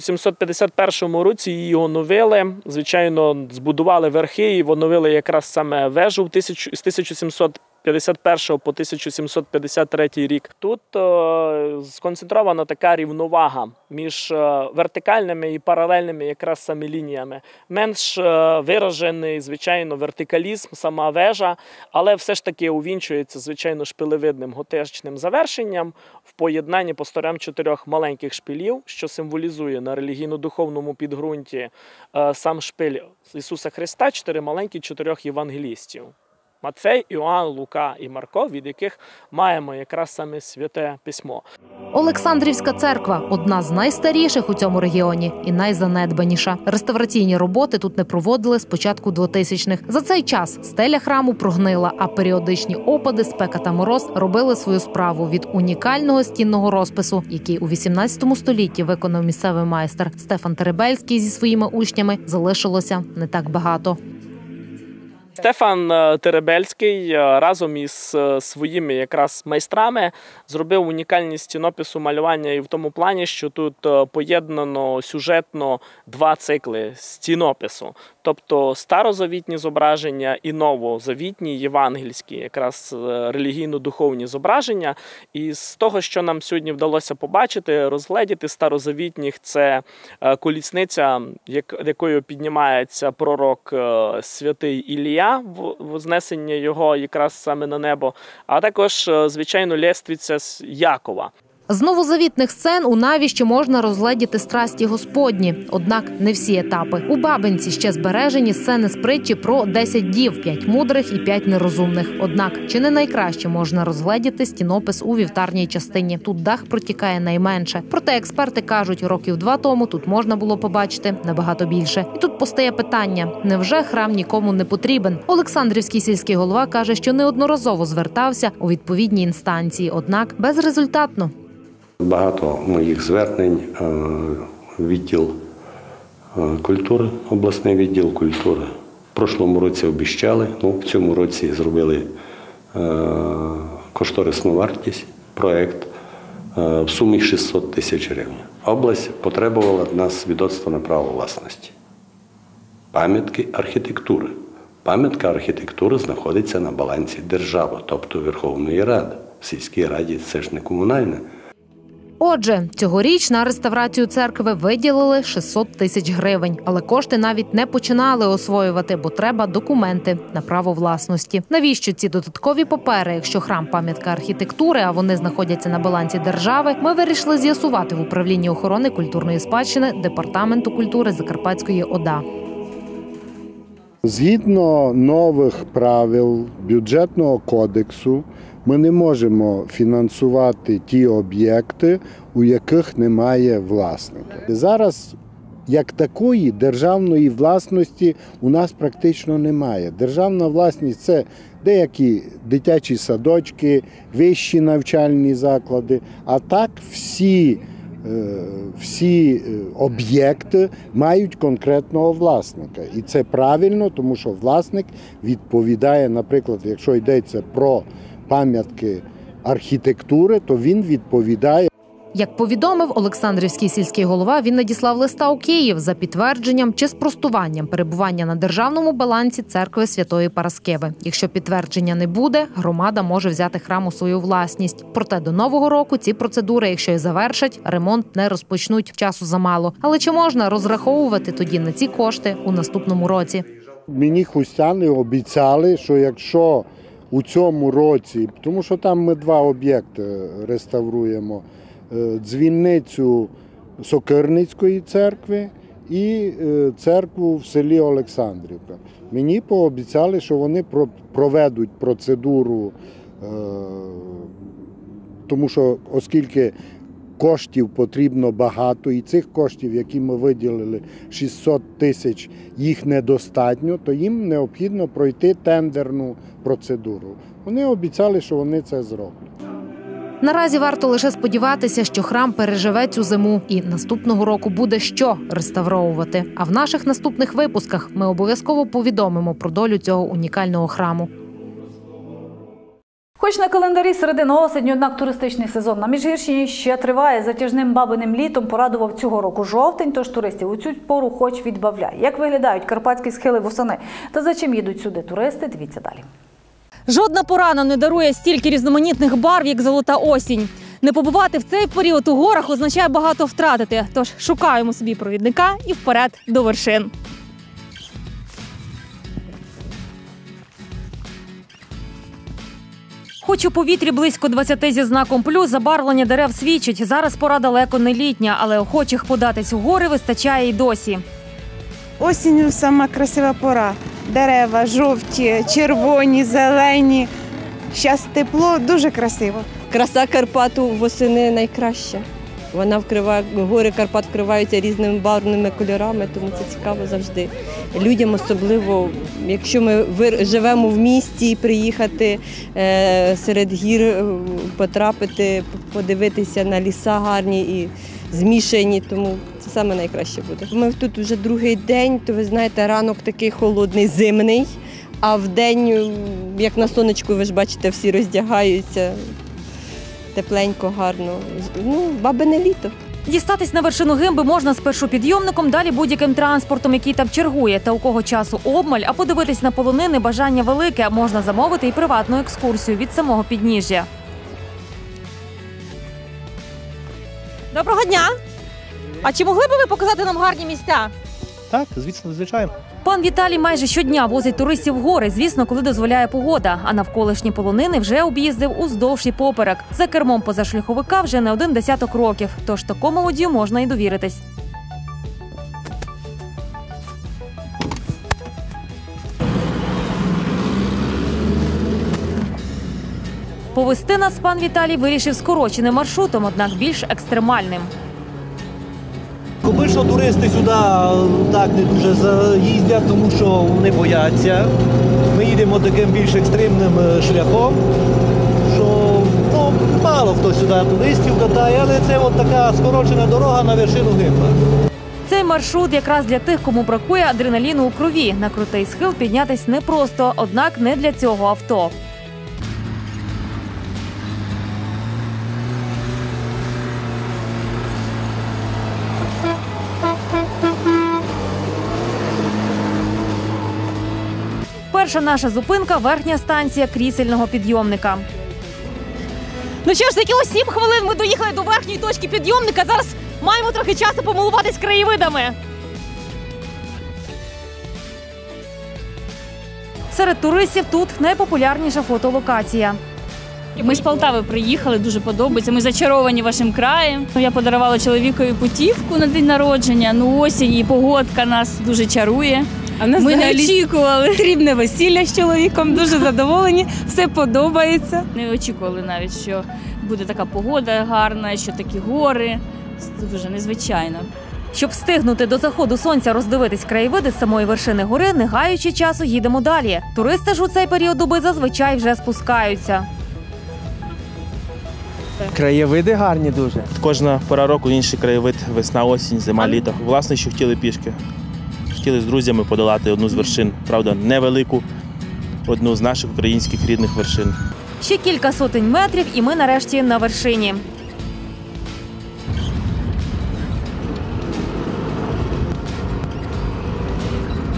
У 751 році її оновили. Звичайно, збудували верхи і оновили якраз саме вежу з 1700 51 по 1753 рік. Тут е, сконцентрована така рівновага між е, вертикальними і паралельними якраз самі лініями. Менш е, виражений, звичайно, вертикалізм, сама вежа, але все ж таки увінчується звичайно шпилевидним готичним завершенням в поєднанні по сторям чотирьох маленьких шпилів, що символізує на релігійно-духовному підґрунті сам шпиль Ісуса Христа, чотири маленькі чотирьох євангелістів. Матфей, Іоанн, Лука і Марко, від яких маємо якраз саме святе письмо. Олександрівська церква одна з найстаріших у цьому регіоні і найзанедбаніша. Реставраційні роботи тут не проводили з початку 2000-х. За цей час стеля храму прогнила, а періодичні опади, спека та мороз робили свою справу від унікального стінного розпису, який у 18 столітті виконав місцевий майстер Стефан Теребельський зі своїми учнями. Залишилося не так багато. Стефан е, Теребельський е, разом із е, своїми якраз майстрами зробив унікальність стінопису малювання і в тому плані, що тут е, поєднано сюжетно два цикли стінопису, тобто старозавітні зображення і новозавітні євангельські, якраз е, релігійно-духовні зображення. І з того, що нам сьогодні вдалося побачити, розгледіти старозавітніх, це е, колісниця, якою піднімається пророк святий Ілія, вознесення його якраз саме на небо, а також, звичайно, лєствиця з Якова. З новозавітних сцен у Наві ще можна розгледіти страсті Господні, однак не всі етапи. У Бабинці ще збережені сцени з притчі про 10 дів, 5 мудрих і 5 нерозумних. Однак чи не найкраще можна розгледіти стінопис у вівтарній частині? Тут дах протікає найменше. Проте експерти кажуть, років два тому тут можна було побачити набагато більше. І тут постає питання: невже храм нікому не потрібен? Олександрівський сільський голова каже, що неодноразово звертався у відповідні інстанції, однак безрезультатно. Багато моїх звернень, е, відділ е, культури, обласний відділ культури. В прошлому році обіщали, ну в цьому році зробили е, кошторисну вартість, проєкт в сумі 600 тисяч гривень. Область потребувала від нас свідоцтва на право власності. Пам'ятки архітектури. Пам'ятка архітектури знаходиться на балансі держави, тобто Верховної Ради. В сільській раді це ж не комунальне. Отже, цьогоріч на реставрацію церкви виділили 600 тисяч гривень, але кошти навіть не починали освоювати, бо треба документи на право власності. Навіщо ці додаткові папери, якщо храм пам'ятка архітектури, а вони знаходяться на балансі держави? Ми вирішили з'ясувати в управлінні охорони культурної спадщини департаменту культури Закарпатської ОДА. Згідно нових правил бюджетного кодексу, ми не можемо фінансувати ті об'єкти, у яких немає власника. Зараз як такої державної власності у нас практично немає. Державна власність це деякі дитячі садочки, вищі навчальні заклади. А так всі, е, всі е, об'єкти мають конкретного власника. І це правильно, тому що власник відповідає, наприклад, якщо йдеться про пам'ятки архітектури, то він відповідає. Як повідомив Олександрівський сільський голова, він надіслав листа у Київ за підтвердженням чи спростуванням перебування на державному балансі церкви Святої Параскеви. Якщо підтвердження не буде, громада може взяти храм у свою власність. Проте до нового року ці процедури, якщо і завершать, ремонт не розпочнуть часу замало. Але чи можна розраховувати тоді на ці кошти у наступному році? Мені хустяни обіцяли, що якщо у цьому році, тому що там ми два об'єкти реставруємо: дзвінницю дзвіницю Сокирницької церкви і е, церкву в селі Олександрівка. Мені пообіцяли, що вони проведуть процедуру, е, тому що оскільки коштів потрібно багато, і цих коштів, які ми виділили, 600 тисяч, їх недостатньо, то їм необхідно пройти тендерну процедуру. Вони обіцяли, що вони це зроблять. Наразі варто лише сподіватися, що храм переживе цю зиму, і наступного року буде що реставровувати. А в наших наступних випусках ми обов'язково повідомимо про долю цього унікального храму. Хоч на календарі середина осені, однак туристичний сезон на Міжгірщині ще триває. Затяжним бабиним літом порадував цього року жовтень, тож туристів у цю пору хоч відбавляє. Як виглядають карпатські схили восени та за чим їдуть сюди туристи, дивіться далі. Жодна порана не дарує стільки різноманітних барв, як золота осінь. Не побувати в цей період у горах означає багато втратити. Тож шукаємо собі провідника і вперед до вершин. Хоч у повітрі близько 20 зі знаком плюс, забарвлення дерев свідчить. Зараз пора далеко не літня, але охочих податись у гори вистачає й досі. Осінню сама красива пора. Дерева жовті, червоні, зелені. Щас тепло, дуже красиво. Краса Карпату восени найкраща. Вона вкриває гори Карпат вкриваються різними барвними кольорами, тому це цікаво завжди. Людям особливо, якщо ми живемо в місті, приїхати е, серед гір, е, потрапити, подивитися на ліса гарні і змішані, тому це саме найкраще буде. Ми тут вже другий день, то ви знаєте, ранок такий холодний, зимний, а в день, як на сонечку, ви ж бачите, всі роздягаються тепленько, гарно. Ну, бабине літо. Дістатись на вершину гимби можна спершу підйомником, далі будь-яким транспортом, який там чергує. Та у кого часу обмаль, а подивитись на полонини бажання велике, можна замовити і приватну екскурсію від самого підніжжя. Доброго дня! А чи могли б ви показати нам гарні місця? Так, звісно, звичайно. Пан Віталій майже щодня возить туристів в гори, звісно, коли дозволяє погода. А навколишні полонини вже об'їздив уздовж і поперек. За кермом позашляховика вже не один десяток років. Тож такому водію можна і довіритись. Повести нас пан Віталій вирішив скороченим маршрутом, однак більш екстремальним. Обично туристи сюди так не дуже заїздять, тому що вони бояться. Ми їдемо таким більш екстремним е, шляхом, що ну, мало хто сюди туристів катає, але це от така скорочена дорога на вершину гимба. Цей маршрут якраз для тих, кому бракує адреналіну у крові. На крутий схил піднятись непросто, однак не для цього авто. Перша наша зупинка верхня станція крісельного підйомника. Ну що ж, за якихось 7 хвилин ми доїхали до верхньої точки підйомника. Зараз маємо трохи часу помилуватись краєвидами. Серед туристів тут найпопулярніша фотолокація. Ми з Полтави приїхали, дуже подобається. Ми зачаровані вашим краєм. Я подарувала чоловікові путівку на день народження. Ну осінь і погодка нас дуже чарує. А в нас Ми не очікували. Срібне весілля з чоловіком, дуже задоволені, все подобається. Не очікували навіть, що буде така погода гарна, що такі гори. Це дуже незвичайно. Щоб встигнути до заходу сонця роздивитись краєвиди з самої вершини гори, не гаючи часу, їдемо далі. Туристи ж у цей період доби зазвичай вже спускаються. Краєвиди гарні дуже. Кожна пора року інший краєвид, весна, осінь, зима, літо. Власне, що хотіли пішки. Хотіли з друзями подолати одну з вершин, правда, невелику, одну з наших українських рідних вершин. Ще кілька сотень метрів, і ми нарешті на вершині.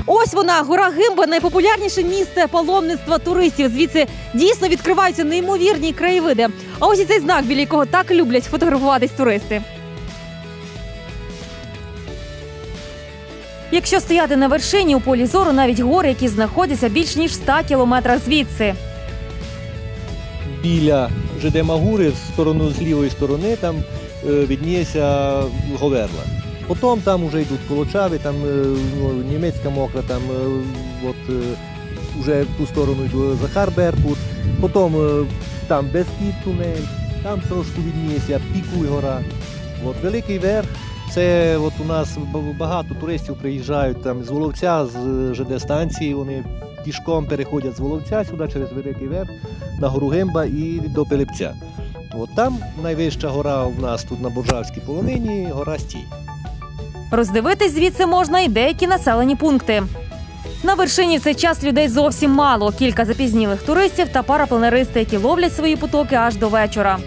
Ось вона, гора Гимба, найпопулярніше місце паломництва туристів. Звідси дійсно відкриваються неймовірні краєвиди. А ось і цей знак, біля якого так люблять фотографуватись туристи. Якщо стояти на вершині у полі зору, навіть гори, які знаходяться більш ніж в 100 кілометрах звідси. Біля ЖД Магури, в сторону з лівої сторони, там е, відніється Говерла. Потім там вже йдуть Колочави, там е, ну, німецька мокра, там е, от, е, вже в ту сторону йде Захар Беркут. Потім е, там Бескід тунель, там трошки відніється Пікуй гора. От, Великий верх. Це от у нас багато туристів приїжджають там з Воловця, з ЖД станції. Вони пішком переходять з Воловця сюди через Великий Верх на гору Гимба і до Пилипця. От там найвища гора у нас тут на Боржавській полонині, гора Стій. Роздивитись звідси можна і деякі населені пункти. На вершині в цей час людей зовсім мало. Кілька запізнілих туристів та парапланеристи, які ловлять свої потоки аж до вечора.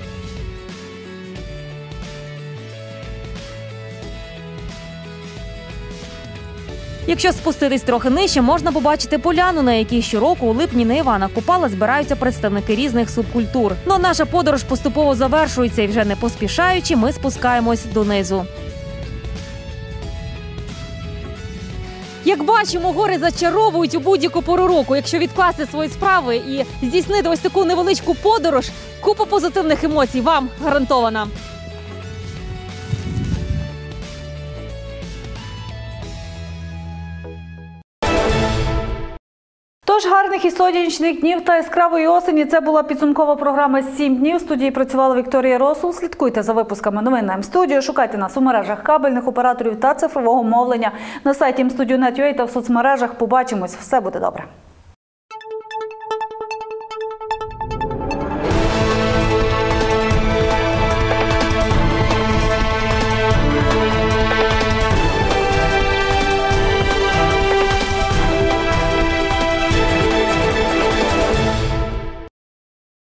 Якщо спуститись трохи нижче, можна побачити поляну, на якій щороку у липні на Івана Купала збираються представники різних субкультур. Ну наша подорож поступово завершується, і вже не поспішаючи, ми спускаємось донизу. Як бачимо, гори зачаровують у будь-яку пору року. Якщо відкласти свої справи і здійснити ось таку невеличку подорож, купа позитивних емоцій вам гарантована. Тож гарних і сонячних днів та яскравої осені. Це була підсумкова програма «7 днів. В студії працювала Вікторія Росул. Слідкуйте за випусками новин на М-студіо. Шукайте нас у мережах кабельних операторів та цифрового мовлення на сайті mstudio.net.ua та в соцмережах. Побачимось. Все буде добре.